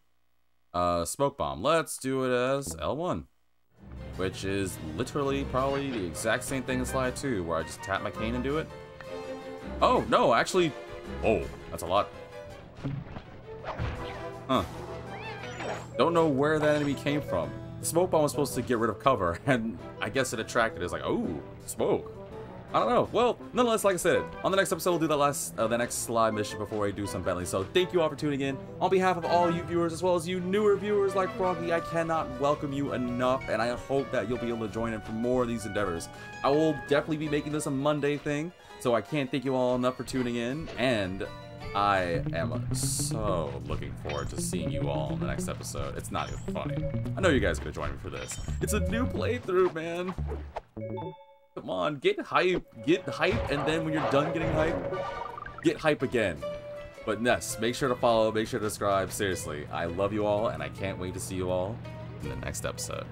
Uh, smoke bomb. Let's do it as L1. Which is literally probably the exact same thing as Sly 2, where I just tap my cane and do it. Oh, no, actually... Oh, that's a lot. Huh. Don't know where that enemy came from. The smoke bomb was supposed to get rid of cover, and I guess it attracted. It's like, oh, smoke. I don't know. Well, nonetheless, like I said, on the next episode, we'll do the last, uh, the next Sly mission before we do some Bentley. So thank you all for tuning in. On behalf of all you viewers, as well as you newer viewers like Froggy, I cannot welcome you enough, and I hope that you'll be able to join in for more of these endeavors. I will definitely be making this a Monday thing, so I can't thank you all enough for tuning in, and I am so looking forward to seeing you all in the next episode. It's not even funny. I know you guys are gonna join me for this. It's a new playthrough, man. Come on, get hype, get hype, and then when you're done getting hype, get hype again. But yes, make sure to follow, make sure to subscribe. Seriously, I love you all, and I can't wait to see you all in the next episode.